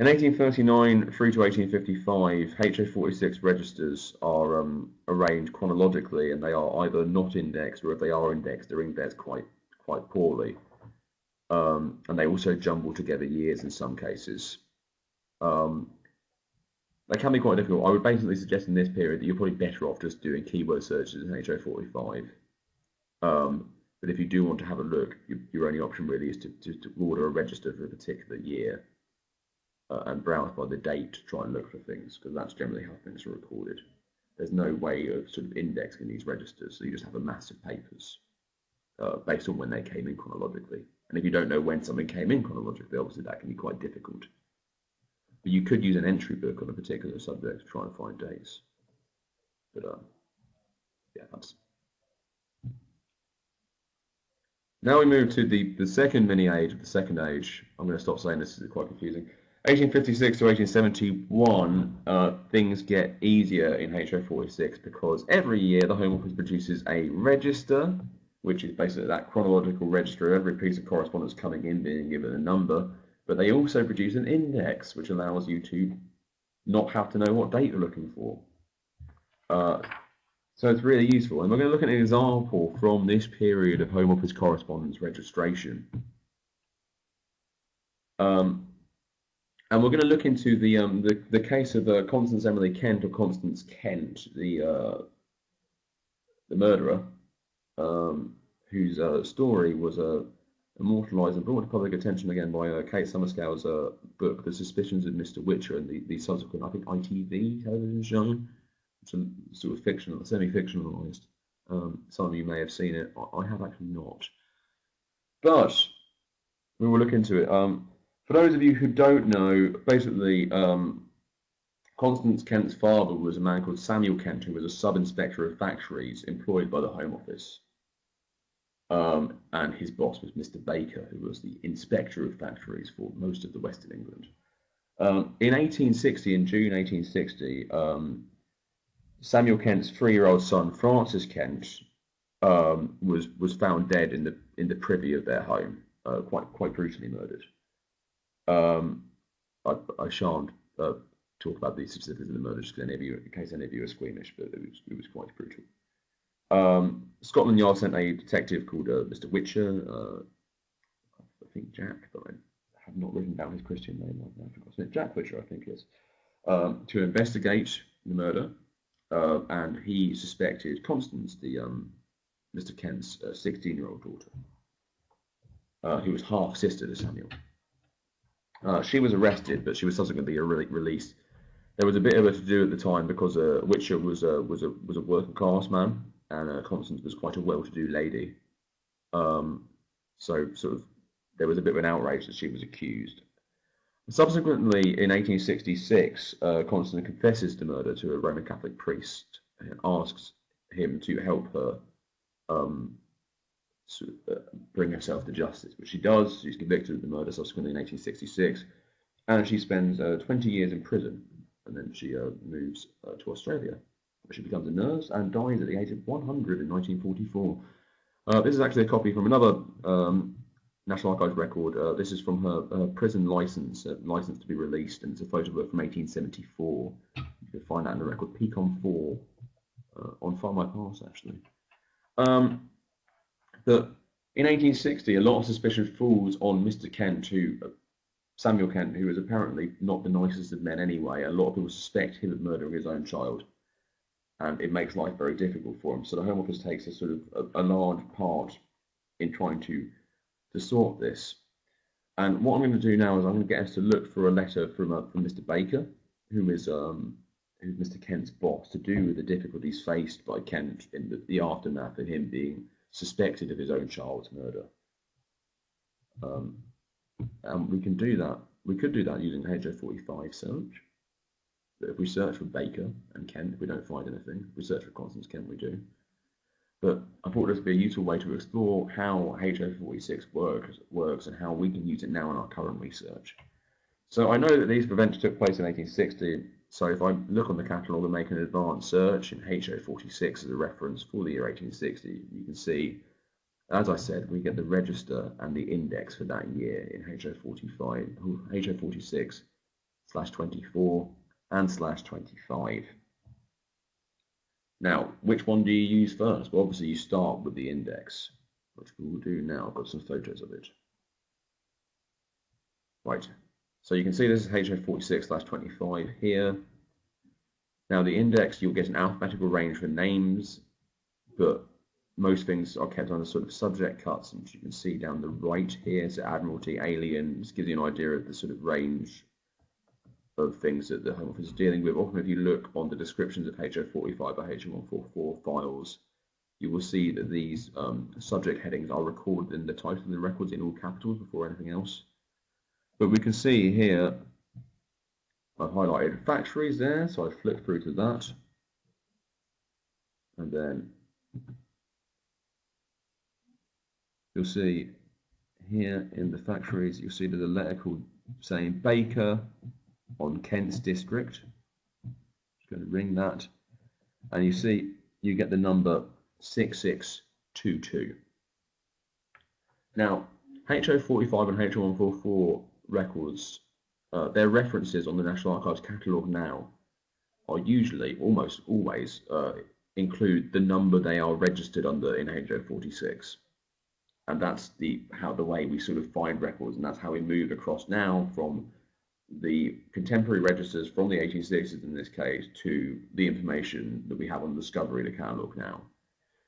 in 1839 through to 1855, HO46 registers are um, arranged chronologically, and they are either not indexed, or if they are indexed, they're indexed quite quite poorly. Um, and they also jumble together years in some cases. Um, they can be quite difficult. I would basically suggest in this period that you're probably better off just doing keyword searches in HO45. Um, but if you do want to have a look, your, your only option really is to, to, to, order a register for a particular year uh, and browse by the date to try and look for things, because that's generally how things are recorded. There's no way of sort of indexing these registers, so you just have a mass of papers uh, based on when they came in chronologically. And if you don't know when something came in chronologically, obviously that can be quite difficult. But you could use an entry book on a particular subject to try and find dates. But um, yeah, that's. Now we move to the, the second mini age of the second age. I'm going to stop saying this, is quite confusing. 1856 to 1871, uh, things get easier in HO46 because every year the Home Office produces a register, which is basically that chronological register of every piece of correspondence coming in being given a number, but they also produce an index which allows you to not have to know what date you're looking for. Uh, so it's really useful. And we're going to look at an example from this period of Home Office correspondence registration. Um, and we're going to look into the um, the, the case of uh, Constance Emily Kent or Constance Kent, the uh, the murderer, um, whose uh, story was a uh, immortalised and brought to public attention again by uh, Kate Summerscale's uh, book, The Suspicions of Mr. Whicher, and the, the subsequent, I think, ITV television show. A sort of fictional, semi-fictionalised. Um, some of you may have seen it. I, I have actually not. But we will look into it. Um, for those of you who don't know, basically, um, Constance Kent's father was a man called Samuel Kent, who was a sub-inspector of factories employed by the Home Office. Um, and his boss was Mr. Baker, who was the inspector of factories for most of the Western England. Um, in 1860, in June 1860, um, Samuel Kent's three-year-old son Francis Kent um, was was found dead in the in the privy of their home, uh, quite quite brutally murdered. Um, I, I shan't uh, talk about the specifics of the murder you, in case any of you are squeamish, but it was it was quite brutal. Um, Scotland Yard sent a detective called uh, Mr. Whicher, uh, I think Jack, but I have not written down his Christian name. I've it. Jack Whicher, I think is, um, to investigate the murder, uh, and he suspected Constance, the um, Mr. Kent's 16-year-old uh, daughter, uh, who was half sister to Samuel. Uh, she was arrested, but she was subsequently re released. There was a bit of a to do at the time because uh, Whicher was a was a was a working class man, and uh, Constance was quite a well-to-do lady. Um, so sort of there was a bit of an outrage that she was accused. Subsequently, in 1866, uh, Constance confesses the murder to a Roman Catholic priest and asks him to help her um, to, uh, bring herself to justice, which she does. She's convicted of the murder subsequently in 1866, and she spends uh, 20 years in prison, and then she uh, moves uh, to Australia, she becomes a nurse and dies at the age of 100 in 1944. Uh, this is actually a copy from another um, National Archives record. Uh, this is from her prison license, license to be released, and it's a photo of her from 1874. You can find that in the record, PCOM 4, on Find My Past, actually. Um, in 1860, a lot of suspicion falls on Mr. Kent, who Samuel Kent, who is apparently not the nicest of men anyway. A lot of people suspect him of murdering his own child, and it makes life very difficult for him. So the Home Office takes a sort of a, a large part in trying to to sort this. And what I'm going to do now is I'm going to get us to look for a letter from uh, from Mr. Baker, who is um, who's Mr. Kent's boss, to do with the difficulties faced by Kent in the, the aftermath of him being suspected of his own child's murder. Um, and we can do that. We could do that using HO45 search. But if we search for Baker and Kent, we don't find anything. If we search for Constance Kent, we do. But I thought this would be a useful way to explore how HO46 works, works and how we can use it now in our current research. So I know that these events took place in 1860, so if I look on the catalogue and make an advanced search in HO46 as a reference for the year 1860, you can see, as I said, we get the register and the index for that year in HO45, HO46 slash 24 and slash 25. Now, which one do you use first? Well, obviously you start with the index, which we will do now. I've got some photos of it. Right, so you can see this is HO46 slash 25 here. Now the index, you'll get an alphabetical range for names, but most things are kept under sort of subject cuts, and you can see down the right here, so Admiralty, Aliens, gives you an idea of the sort of range of things that the Home Office is dealing with. Often if you look on the descriptions of HO45 or HO144 files, you will see that these um, subject headings are recorded in the title of the records in all capitals before anything else. But we can see here, I've highlighted factories there, so I flip through to that. And then you'll see here in the factories, you'll see there's a letter called saying Baker on Kent's district. Just going to ring that. And you see, you get the number 6622. Now, HO45 and HO144 records, uh, their references on the National Archives catalogue now are usually, almost always, uh, include the number they are registered under in HO46. And that's the how the way we sort of find records, and that's how we move across now from the contemporary registers from the 1860s in this case to the information that we have on the Discovery, the catalogue now.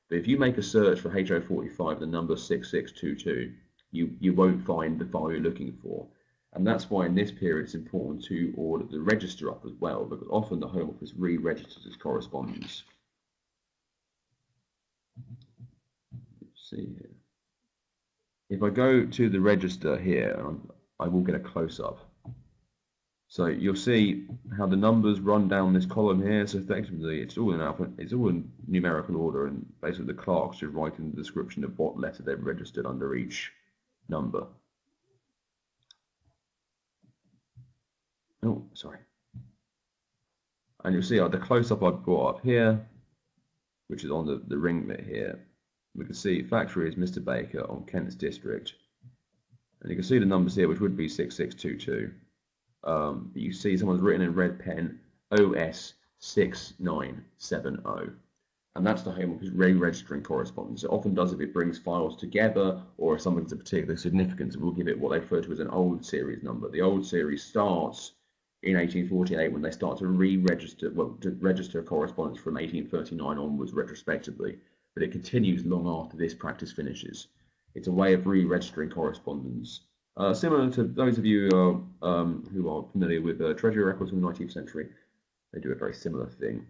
But if you make a search for HO45, the number 6622, you, you won't find the file you're looking for. And that's why in this period it's important to order the register up as well, because often the Home Office re-registers its correspondence. Let's see here. If I go to the register here, I will get a close-up. So you'll see how the numbers run down this column here. So effectively, it's all in alpha, it's all in numerical order, and basically the clerks just write in the description of what letter they've registered under each number. oh, sorry. And you'll see uh, the close-up I've brought up here, which is on the, the ring bit here. We can see factory is Mr. Baker on Kent's district. And you can see the numbers here, which would be 6622. Um, you see someone's written in red pen OS 6970 and that's the Home Office re-registering correspondence. It often does if it brings files together or if something's of particular significance, it will give it what they refer to as an old series number. The old series starts in 1848 when they start to re-register, well, to register correspondence from 1839 onwards retrospectively, but it continues long after this practice finishes. It's a way of re-registering correspondence. Uh, similar to those of you uh, um, who are familiar with uh, treasury records from the 19th century, they do a very similar thing.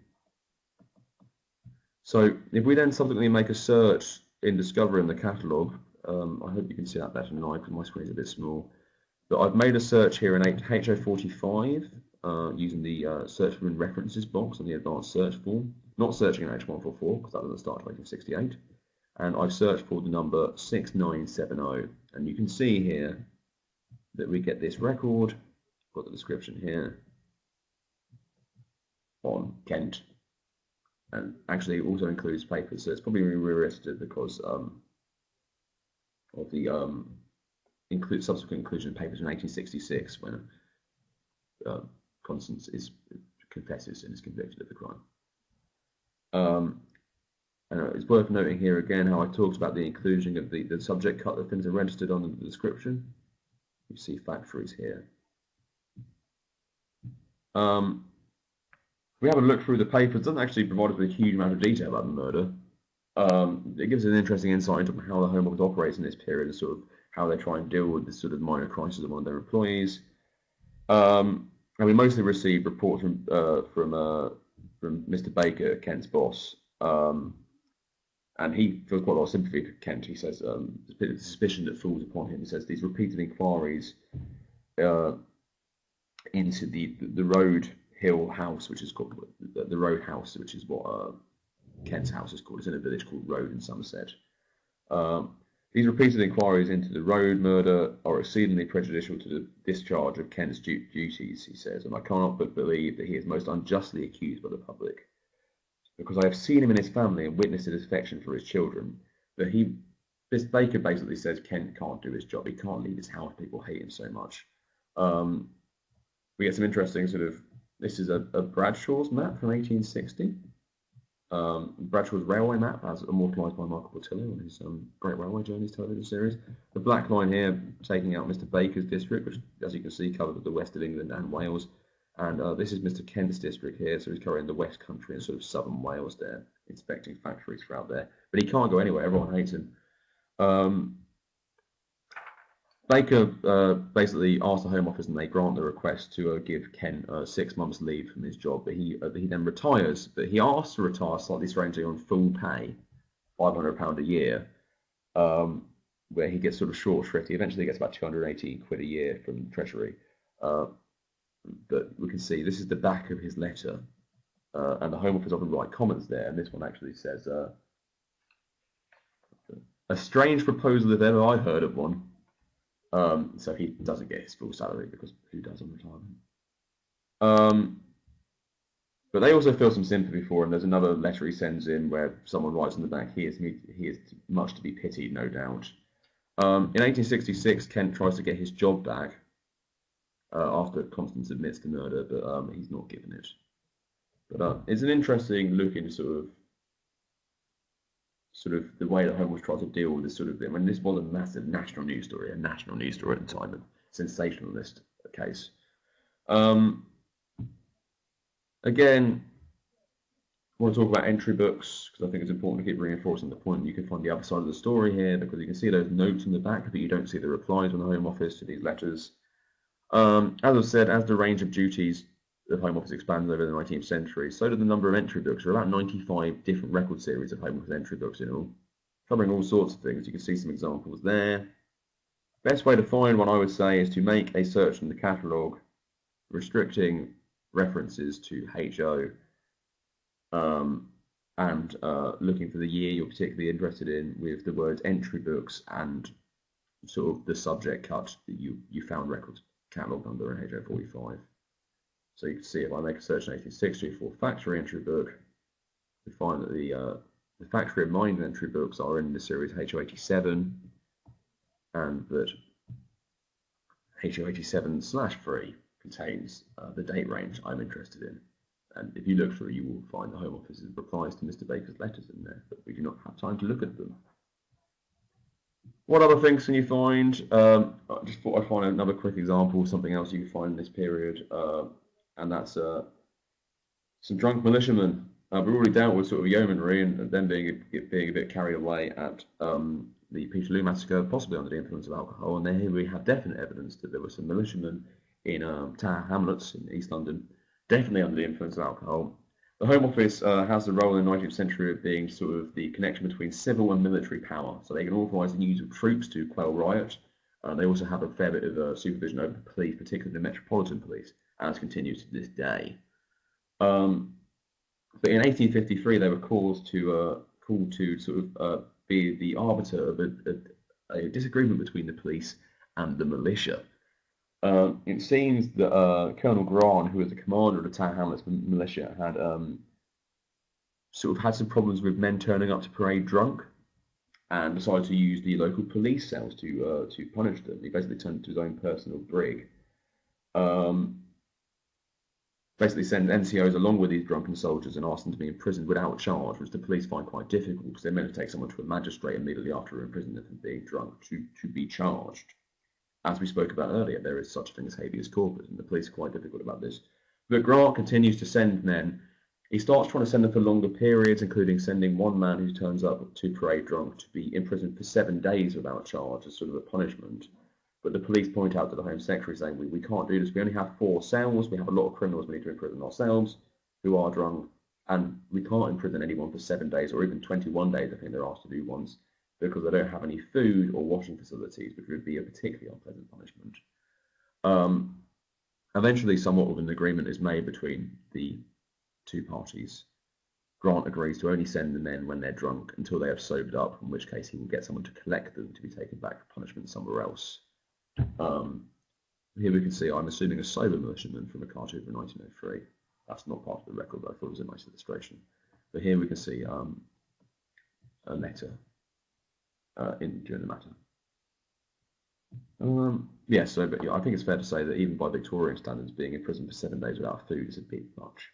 So if we then subsequently make a search in Discover in the catalogue, um, I hope you can see that better now because my screen is a bit small. But I've made a search here in HO45 uh, using the uh, search for references box on the advanced search form, not searching in H144 because that doesn't start until 1968. And I've searched for the number 6970 and you can see here that we get this record, got the description here, on Kent and actually also includes papers. So it's probably rearrested because um, of the um, include subsequent inclusion of papers in 1866 when uh, Constance is confesses and is convicted of the crime. Um, and it's worth noting here again how I talked about the inclusion of the, the subject cut that things are registered on in the description. You see factories here. Um, we have a look through the papers, it doesn't actually provide us with a huge amount of detail about the murder. Um, it gives us an interesting insight into how the Home Office operates in this period and sort of how they try and deal with this sort of minor crisis of one of their employees. Um, and we mostly receive reports from uh, from uh, from Mr. Baker, Kent's boss, um, and he feels quite a lot of sympathy for Kent. He says um, there's a bit of suspicion that falls upon him. He says these repeated inquiries uh, into the the road Hill House, which is called the, Road House, which is what uh, Kent's house is called. It's in a village called Road in Somerset. Um, these repeated inquiries into the road murder are exceedingly prejudicial to the discharge of Kent's du duties, he says, and I cannot but believe that he is most unjustly accused by the public. Because I have seen him in his family and witnessed his affection for his children, But he, this Baker basically says Kent can't do his job. He can't leave his house. People hate him so much. Um, we get some interesting sort of this is a, a Bradshaw's map from 1860. Um, Bradshaw's railway map, as immortalised by Michael Portillo in his um, Great Railway Journeys television series. The black line here taking out Mr. Baker's district, which, as you can see, covers the west of England and Wales. And uh, this is Mr. Kent's district here, so he's covering the West Country and sort of southern Wales there, inspecting factories throughout there. But he can't go anywhere, everyone hates him. Um, Baker uh, basically asked the Home Office and they grant the request to uh, give Kent uh, six months leave from his job, but he uh, he then retires. But he asked to retire slightly strangely on full pay, five hundred pound a year, um, where he gets sort of short shrift. He eventually gets about two hundred eighty quid a year from Treasury. Uh, but we can see this is the back of his letter, uh, and the Home Office often write comments there, and this one actually says. a strange proposal if ever I heard of one. Um, so he doesn't get his full salary because who does on retirement? Um, but they also feel some sympathy for him. There's another letter he sends in where someone writes on the back, he is, he is much to be pitied, no doubt. Um, in 1866, Kent tries to get his job back uh, after Constance admits the murder, but um, he's not given it. But uh, it's an interesting look into sort of sort of the way that Home was trying to deal with this sort of. thing. I mean, this was a massive national news story, a national news story at the time, a sensationalist case. Um, again, I want to talk about entry books because I think it's important to keep reinforcing the point. You can find the other side of the story here because you can see those notes in the back, but you don't see the replies from the Home Office to these letters. Um, as I've said, as the range of duties the Home Office expands over the 19th century, so did the number of entry books. There are about 95 different record series of Home Office entry books in all, covering all sorts of things. You can see some examples there. Best way to find one, I would say, is to make a search in the catalogue restricting references to HO um, and uh, looking for the year you're particularly interested in with the words entry books and sort of the subject cut that you, you found records catalogued number in HO45. So you can see if I make a search in 1860 for factory entry book, we find that the, uh, the factory and mine entry books are in the series HO87 and that HO87 slash 3 contains uh, the date range I'm interested in. And if you look through, you will find the Home Office's replies to Mr. Baker's letters in there, but we do not have time to look at them. What other things can you find? Um, I just thought I'd find another quick example of something else you can find in this period, uh, and that's uh, some drunk militiamen. Uh, we've already dealt with sort of yeomanry and them being a, being a bit carried away at um, the Peterloo massacre, possibly under the influence of alcohol. And then here we have definite evidence that there were some militiamen in um, Tower Hamlets in East London, definitely under the influence of alcohol. The Home Office uh, has the role in the 19th century of being sort of the connection between civil and military power. So they can authorise the use of troops to quell riot. Uh, they also have a fair bit of uh, supervision over the police, particularly the Metropolitan Police, as continues to this day. Um, but in 1853, they were called to uh, called to sort of uh, be the arbiter of a, a, a, disagreement between the police and the militia. Uh, it seems that uh, Colonel Grant, who was the commander of the Tower Hamlets militia, had um, sort of had some problems with men turning up to parade drunk, and decided to use the local police cells to uh, to punish them. He basically turned to his own personal brig. Um, basically sent NCOs along with these drunken soldiers and asked them to be imprisoned without charge, which the police find quite difficult because they're meant to take someone to a magistrate immediately after imprisonment and being drunk to, to be charged. As we spoke about earlier, there is such a thing as habeas corpus, and the police are quite difficult about this. But Grant continues to send men. He starts trying to send them for longer periods, including sending one man who turns up to parade drunk to be imprisoned for seven days without charge as sort of a punishment. But the police point out to the Home Secretary saying, we, we can't do this. We only have four cells. We have a lot of criminals we need to imprison ourselves who are drunk. And we can't imprison anyone for seven days or even 21 days, I think they're asked to do once, because they don't have any food or washing facilities, which would be a particularly unpleasant punishment. Um, eventually, somewhat of an agreement is made between the two parties. Grant agrees to only send the men when they're drunk until they have sobered up, in which case he will get someone to collect them to be taken back for punishment somewhere else. Um, here we can see I'm assuming a sober militiaman from a cartoon from 1903. That's not part of the record, but I thought it was a nice illustration. But here we can see um, a letter uh, in during the matter. Um, yeah, so but yeah, I think it's fair to say that even by Victorian standards, being in prison for seven days without food is a bit much.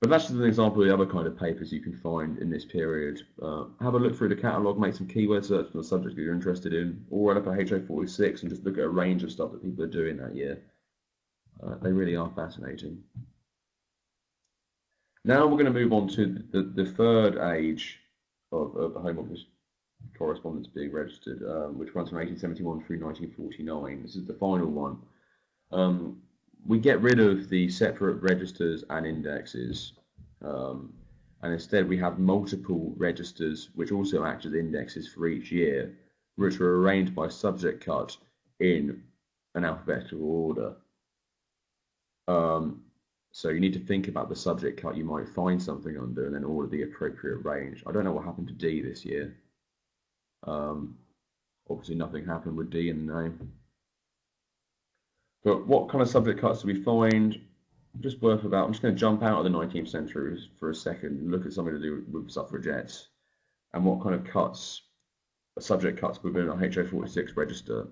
But that's just an example of the other kind of papers you can find in this period. Uh, have a look through the catalogue, make some keyword search on the subject that you're interested in, or look a HO46 and just look at a range of stuff that people are doing that year. Uh, they really are fascinating. Now we're going to move on to the, the third age of, of Home Office correspondence being registered, um, which runs from 1871 through 1949. This is the final one. Um, we get rid of the separate registers and indexes um, and instead we have multiple registers which also act as indexes for each year which are arranged by subject cut in an alphabetical order. Um, so you need to think about the subject cut you might find something under and then order the appropriate range. I don't know what happened to D this year. Um, obviously nothing happened with D in the name. But what kind of subject cuts do we find? Just worth about, I'm just going to jump out of the 19th century for a second and look at something to do with suffragettes and what kind of cuts, subject cuts within our HO46 register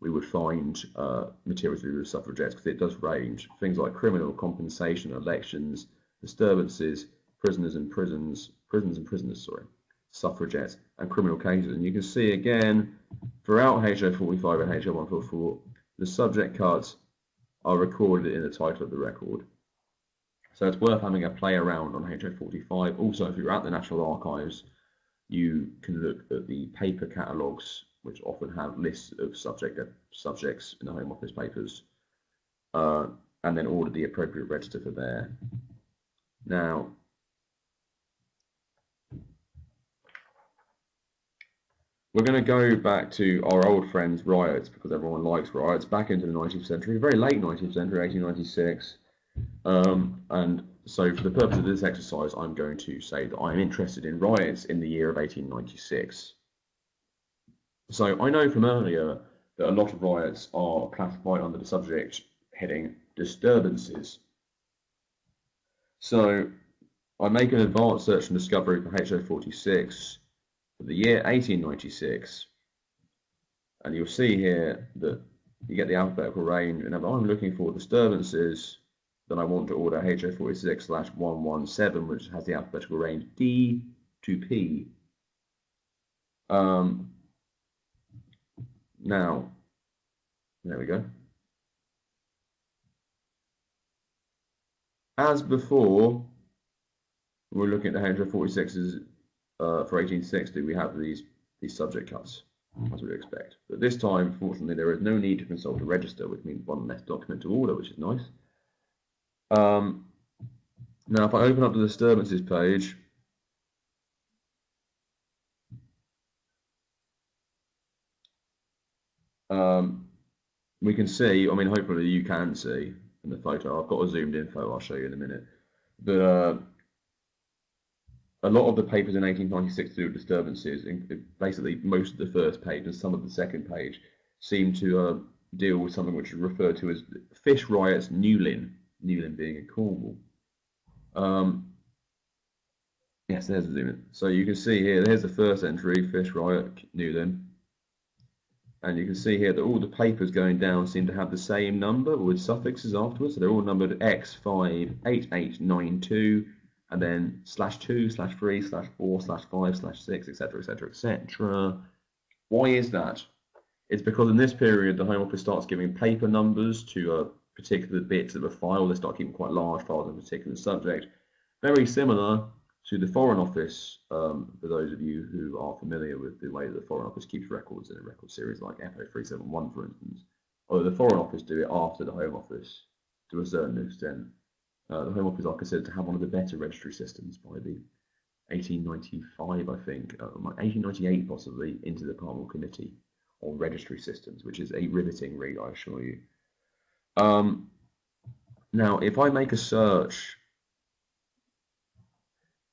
we would find uh, materials to do with suffragettes because it does range. Things like criminal, compensation, elections, disturbances, prisoners and prisons, prisons and prisoners, sorry, suffragettes, and criminal cases. And you can see again throughout HO45 and HO144 the subject cards are recorded in the title of the record. So it's worth having a play around on HO45. Also, if you're at the National Archives, you can look at the paper catalogues, which often have lists of subject subjects in the Home Office papers, uh, and then order the appropriate register for there. Now, We're going to go back to our old friends riots because everyone likes riots back into the 19th century, very late 19th century, 1896. Um, and so for the purpose of this exercise, I'm going to say that I'm interested in riots in the year of 1896. So I know from earlier that a lot of riots are classified under the subject heading disturbances. So I make an advanced search and discovery for HO46 the year 1896 and you'll see here that you get the alphabetical range and if I'm looking for disturbances then I want to order HO46 slash 117 which has the alphabetical range D to P. Um, now, there we go. As before, we're looking at the HO46s uh, for 1860, we have these, these subject cuts, as we'd expect. But this time, fortunately, there is no need to consult a register, which means one less document to order, which is nice. Um, now, if I open up the disturbances page, um, we can see, I mean, hopefully you can see in the photo. I've got a zoomed in photo I'll show you in a minute. But uh, a lot of the papers in 1896 to do with disturbances, basically most of the first page and some of the second page, seem to uh, deal with something which is referred to as fish riots Newlyn, Newlyn being in Cornwall. Um, yes, there's a zoom in. So you can see here, there's the first entry, fish riot Newlyn. And you can see here that all the papers going down seem to have the same number with suffixes afterwards. So they're all numbered X58892 and then slash 2, slash 3, slash 4, slash 5, slash 6, etc., etc., etc. Why is that? It's because in this period, the Home Office starts giving paper numbers to particular bits of a file. They start keeping quite large files on a particular subject. Very similar to the Foreign Office, um, for those of you who are familiar with the way that the Foreign Office keeps records in a record series like FO371, for instance. Although the Foreign Office do it after the Home Office to a certain extent. Uh, the Home Office are considered to have one of the better registry systems by the 1895, I think, uh, 1898 possibly, into the Parliament Committee on Registry Systems, which is a riveting read, I assure you. Um, now, if I make a search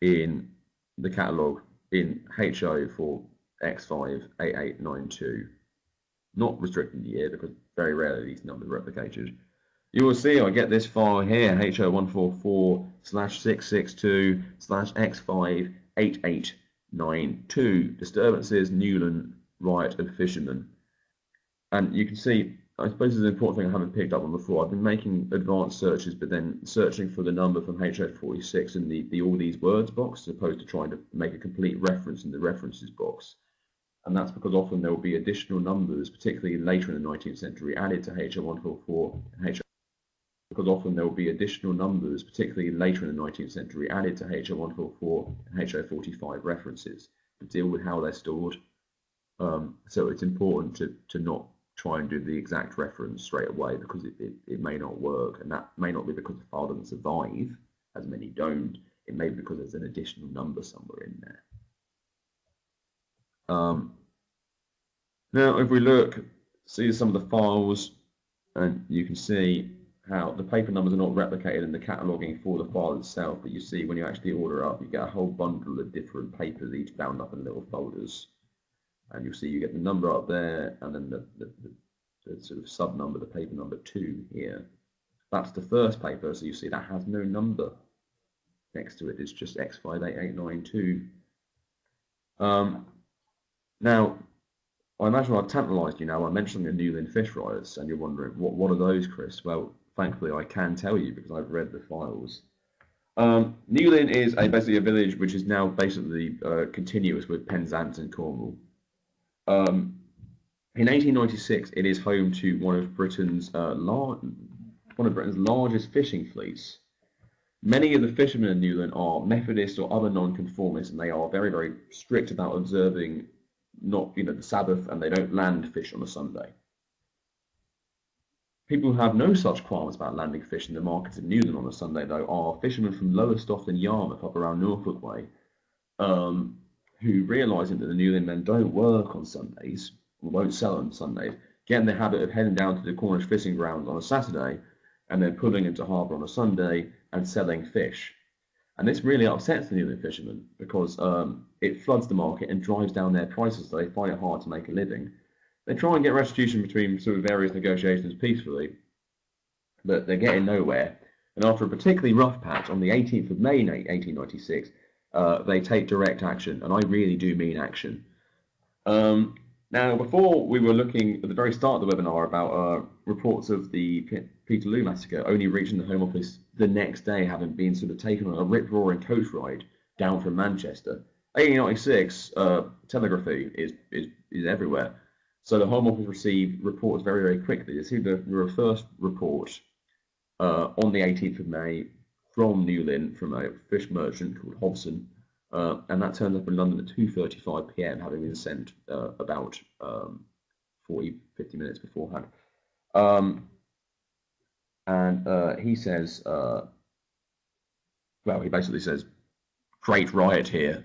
in the catalogue in HO for X58892, not restricting the year because very rarely these numbers are replicated, you will see I get this file here, HO144 slash 662 slash X58892, disturbances, Newlyn, riot of fishermen. And you can see, I suppose there's an important thing I haven't picked up on before. I've been making advanced searches, but then searching for the number from HO46 in the, the all these words box, as opposed to trying to make a complete reference in the references box. And that's because often there will be additional numbers, particularly later in the 19th century, added to HO144 and because often there will be additional numbers, particularly later in the 19th century, added to HO144 and HO45 references to deal with how they're stored. Um, so it's important to, to not try and do the exact reference straight away because it, it, it may not work. And that may not be because the file doesn't survive, as many don't. It may be because there's an additional number somewhere in there. Um, now, if we look, see some of the files, and you can see how the paper numbers are not replicated in the cataloging for the file itself, but you see when you actually order up, you get a whole bundle of different papers, each bound up in little folders. And you'll see you get the number up there, and then the, the, the, the sort of sub number, the paper number two here. That's the first paper, so you see that has no number next to it. It's just X58892. Um, now, I imagine I've tantalised you now by mentioning the Newlyn fish riots, and you're wondering, what, what are those, Chris? Well, thankfully I can tell you because I've read the files. Um, Newlyn is a, basically a village which is now basically uh, continuous with Penzance and Cornwall. Um, in 1896, it is home to one of Britain's uh, one of Britain's largest fishing fleets. Many of the fishermen in Newlyn are Methodist or other non-conformists, and they are very, very strict about observing not, you know, the Sabbath, and they don't land fish on a Sunday. People who have no such qualms about landing fish in the markets of Newlyn on a Sunday, though, are fishermen from Lowestoft and Yarmouth up around Norfolk Way, um, who, realising that the Newlyn men don't work on Sundays, or won't sell on Sundays, get in the habit of heading down to the Cornish fishing grounds on a Saturday and then pulling into harbour on a Sunday and selling fish. And this really upsets the Newlyn fishermen because um, it floods the market and drives down their prices, so they find it hard to make a living. They try and get restitution between sort of various negotiations peacefully, but they're getting nowhere. And after a particularly rough patch on the 18th of May 1896, uh, they take direct action, and I really do mean action. Um, now, before we were looking at the very start of the webinar about uh, reports of the P Peterloo massacre only reaching the Home Office the next day, having been sort of taken on a rip-roaring coach ride down from Manchester. 1896, uh, telegraphy is, is, is everywhere. So the Home Office received reports very, very quickly. They received a, first report uh, on the 18th of May from Newlyn from a fish merchant called Hobson, uh, and that turned up in London at 2.35 p.m., having been sent uh, about um, 40, 50 minutes beforehand. Um, and uh, he says, uh, well, he basically says, great riot here.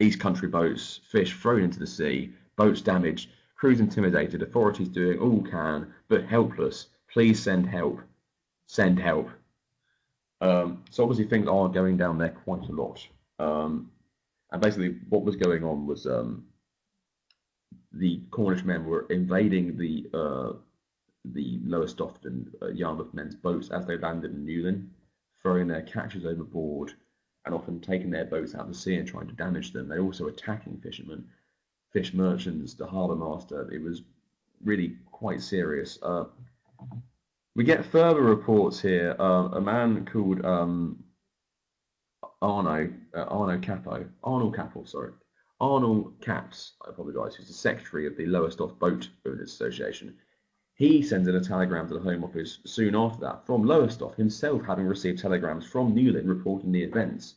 East country boats, fish thrown into the sea, boats damaged, crews intimidated, authorities doing all can, but helpless. Please send help. Send help. Um, so obviously things are going down there quite a lot. Um, and basically, what was going on was um, the Cornish men were invading the uh, the Lowestoft and uh, Yarmouth men's boats as they landed in Newlyn, throwing their catches overboard and often taking their boats out to sea and trying to damage them. They're also attacking fishermen, fish merchants, the harbour master. It was really quite serious. Uh, we get further reports here. Uh, a man called um, Arno, uh, Arno Capo, Arnold Capel, sorry, Arnold Caps, I apologise, who's the secretary of the Lowestoft Boat Owners Association. He sends in a telegram to the Home Office soon after that from Lowestoft, himself having received telegrams from Newlyn reporting the events.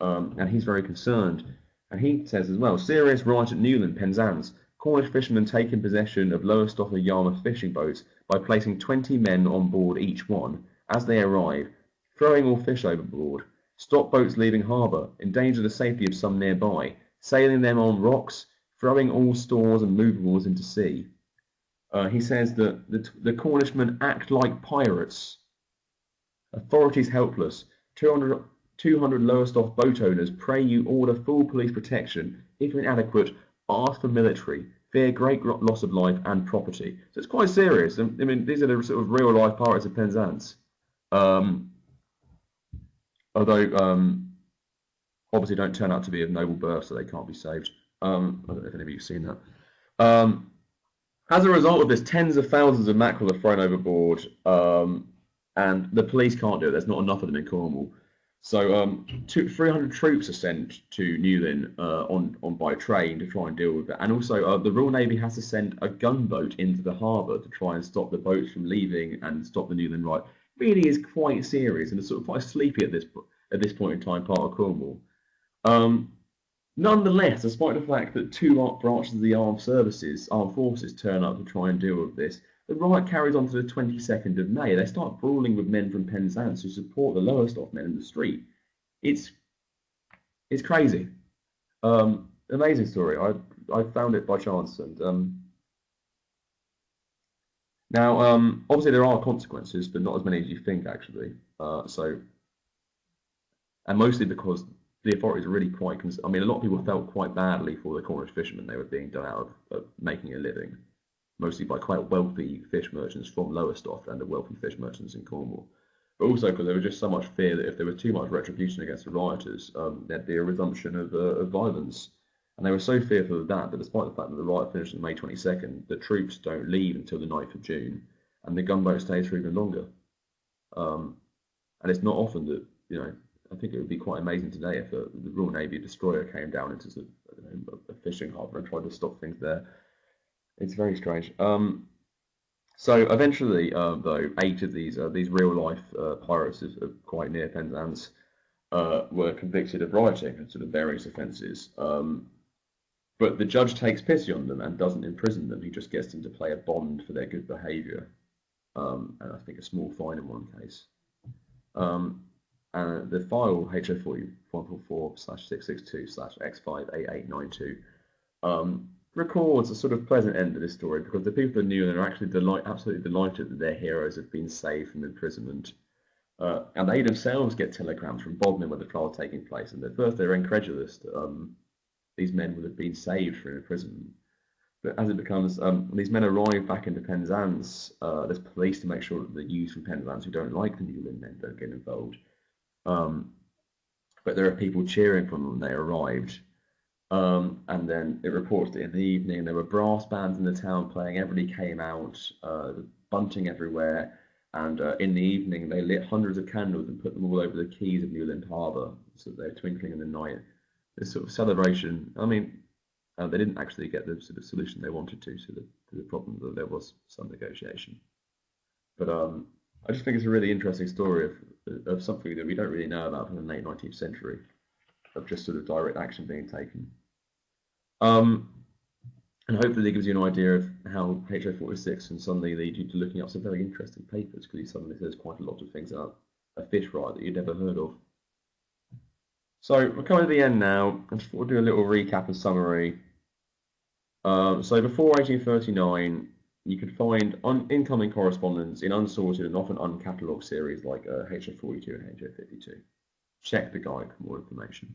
Um, and he's very concerned. And he says as well, serious riot at Newlyn, Penzance. Cornish fishermen taking possession of Lowestoft and Yarmouth fishing boats by placing 20 men on board each one as they arrive, throwing all fish overboard, stop boats leaving harbour, endanger the safety of some nearby, sailing them on rocks, throwing all stores and movables into sea. Uh, he says that the, the Cornishmen act like pirates. Authorities helpless. 200, 200 Lowestoft boat owners pray you order full police protection. If inadequate, ask for military. Fear great loss of life and property. So it's quite serious. I mean, these are the sort of real life pirates of Penzance. Um, although um, obviously don't turn out to be of noble birth, so they can't be saved. Um, I don't know if any of you have seen that. Um, as a result of this, tens of thousands of mackerel are thrown overboard, um, and the police can't do it. There's not enough of them in Cornwall. So um, two, 300 troops are sent to Newlyn uh, on, on by train to try and deal with it. And also, uh, the Royal Navy has to send a gunboat into the harbour to try and stop the boats from leaving and stop the Newlyn Riot really is quite serious and it's sort of quite sleepy at this at this point in time part of Cornwall. Um, nonetheless, despite the fact that two branches of the armed services, armed forces, turn up to try and deal with this, the riot carries on to the 22nd of May. They start brawling with men from Penzance who support the Lowestoft men in the street. It's it's crazy. Um, amazing story. I I found it by chance and um, now, um, obviously there are consequences, but not as many as you think actually. Uh, so, and mostly because the authorities are really quite. I mean, a lot of people felt quite badly for the Cornish fishermen. They were being done out of, of making a living, mostly by quite wealthy fish merchants from Lowestoft and the wealthy fish merchants in Cornwall. But also because there was just so much fear that if there was too much retribution against the rioters, um, there'd be a resumption of, uh, of violence. And they were so fearful of that that despite the fact that the riot finished on May 22nd, the troops don't leave until the 9th of June, and the gunboat stays for even longer. Um, and it's not often that, you know, I think it would be quite amazing today if a, the Royal Navy destroyer came down into the, know, a fishing harbour and tried to stop things there. It's very strange. Um, so eventually, uh, though, eight of these uh, these real life uh, pirates of, quite near Penzance uh, were convicted of rioting and sort of various offences. Um, but the judge takes pity on them and doesn't imprison them. He just gets them to pay a bond for their good behaviour, um, and I think a small fine in one case. Um, and the file HO4144 slash 662 slash X58892 records a sort of pleasant end to this story because the people of Newlyn are actually delight, absolutely delighted that their heroes have been saved from imprisonment. Uh, and they themselves get telegrams from Bodmin where the trial is taking place. And at first they're incredulous that um, these men would have been saved from imprisonment. but as it becomes, um, these men arrive back into Penzance, uh, there's police to make sure that the youths from Penzance who don't like the Newlyn men don't get involved. Um, but there are people cheering for them when they arrived. Um, and then it reports that in the evening there were brass bands in the town playing. Everybody came out, uh, bunting everywhere. And uh, in the evening they lit hundreds of candles and put them all over the quays of Newlyn Harbour, so they're twinkling in the night. This sort of celebration. I mean, uh, they didn't actually get the sort of solution they wanted to to the, to the problem, though there was some negotiation. But um, I just think it's a really interesting story of, of something that we don't really know about from the late 19th century, of just sort of direct action being taken. Um, and hopefully it gives you an idea of how HO46 can suddenly lead you to looking up some very interesting papers, because he suddenly says quite a lot of things about a fish right that you'd never heard of. So we're coming to the end now. I just want to do a little recap and summary. Um, so before 1839, you could find incoming correspondence in unsorted and often uncatalogued series like uh, HO42 and HO52. Check the guide for more information.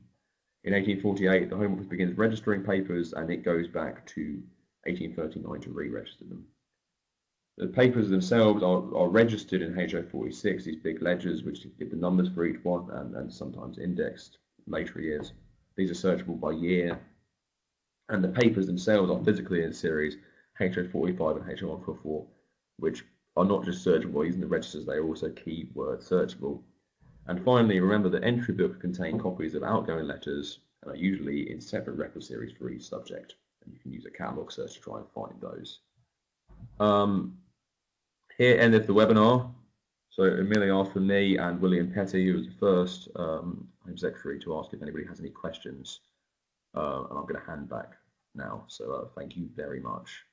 In 1848, the Home Office begins registering papers and it goes back to 1839 to re-register them. The papers themselves are, are registered in HO46, these big ledgers which give the numbers for each one and, and sometimes indexed later years. These are searchable by year, and the papers themselves are physically in series HO45 and HO144, which are not just searchable using the registers, they are also keyword searchable. And finally, remember that entry books contain copies of outgoing letters and are usually in separate record series for each subject. And you can use a catalog search to try and find those. Um, here endeth the webinar. So Amelia asked for me and William Petty, who was the first um, Home Secretary, to ask if anybody has any questions. Uh, and I'm going to hand back now. So uh, thank you very much.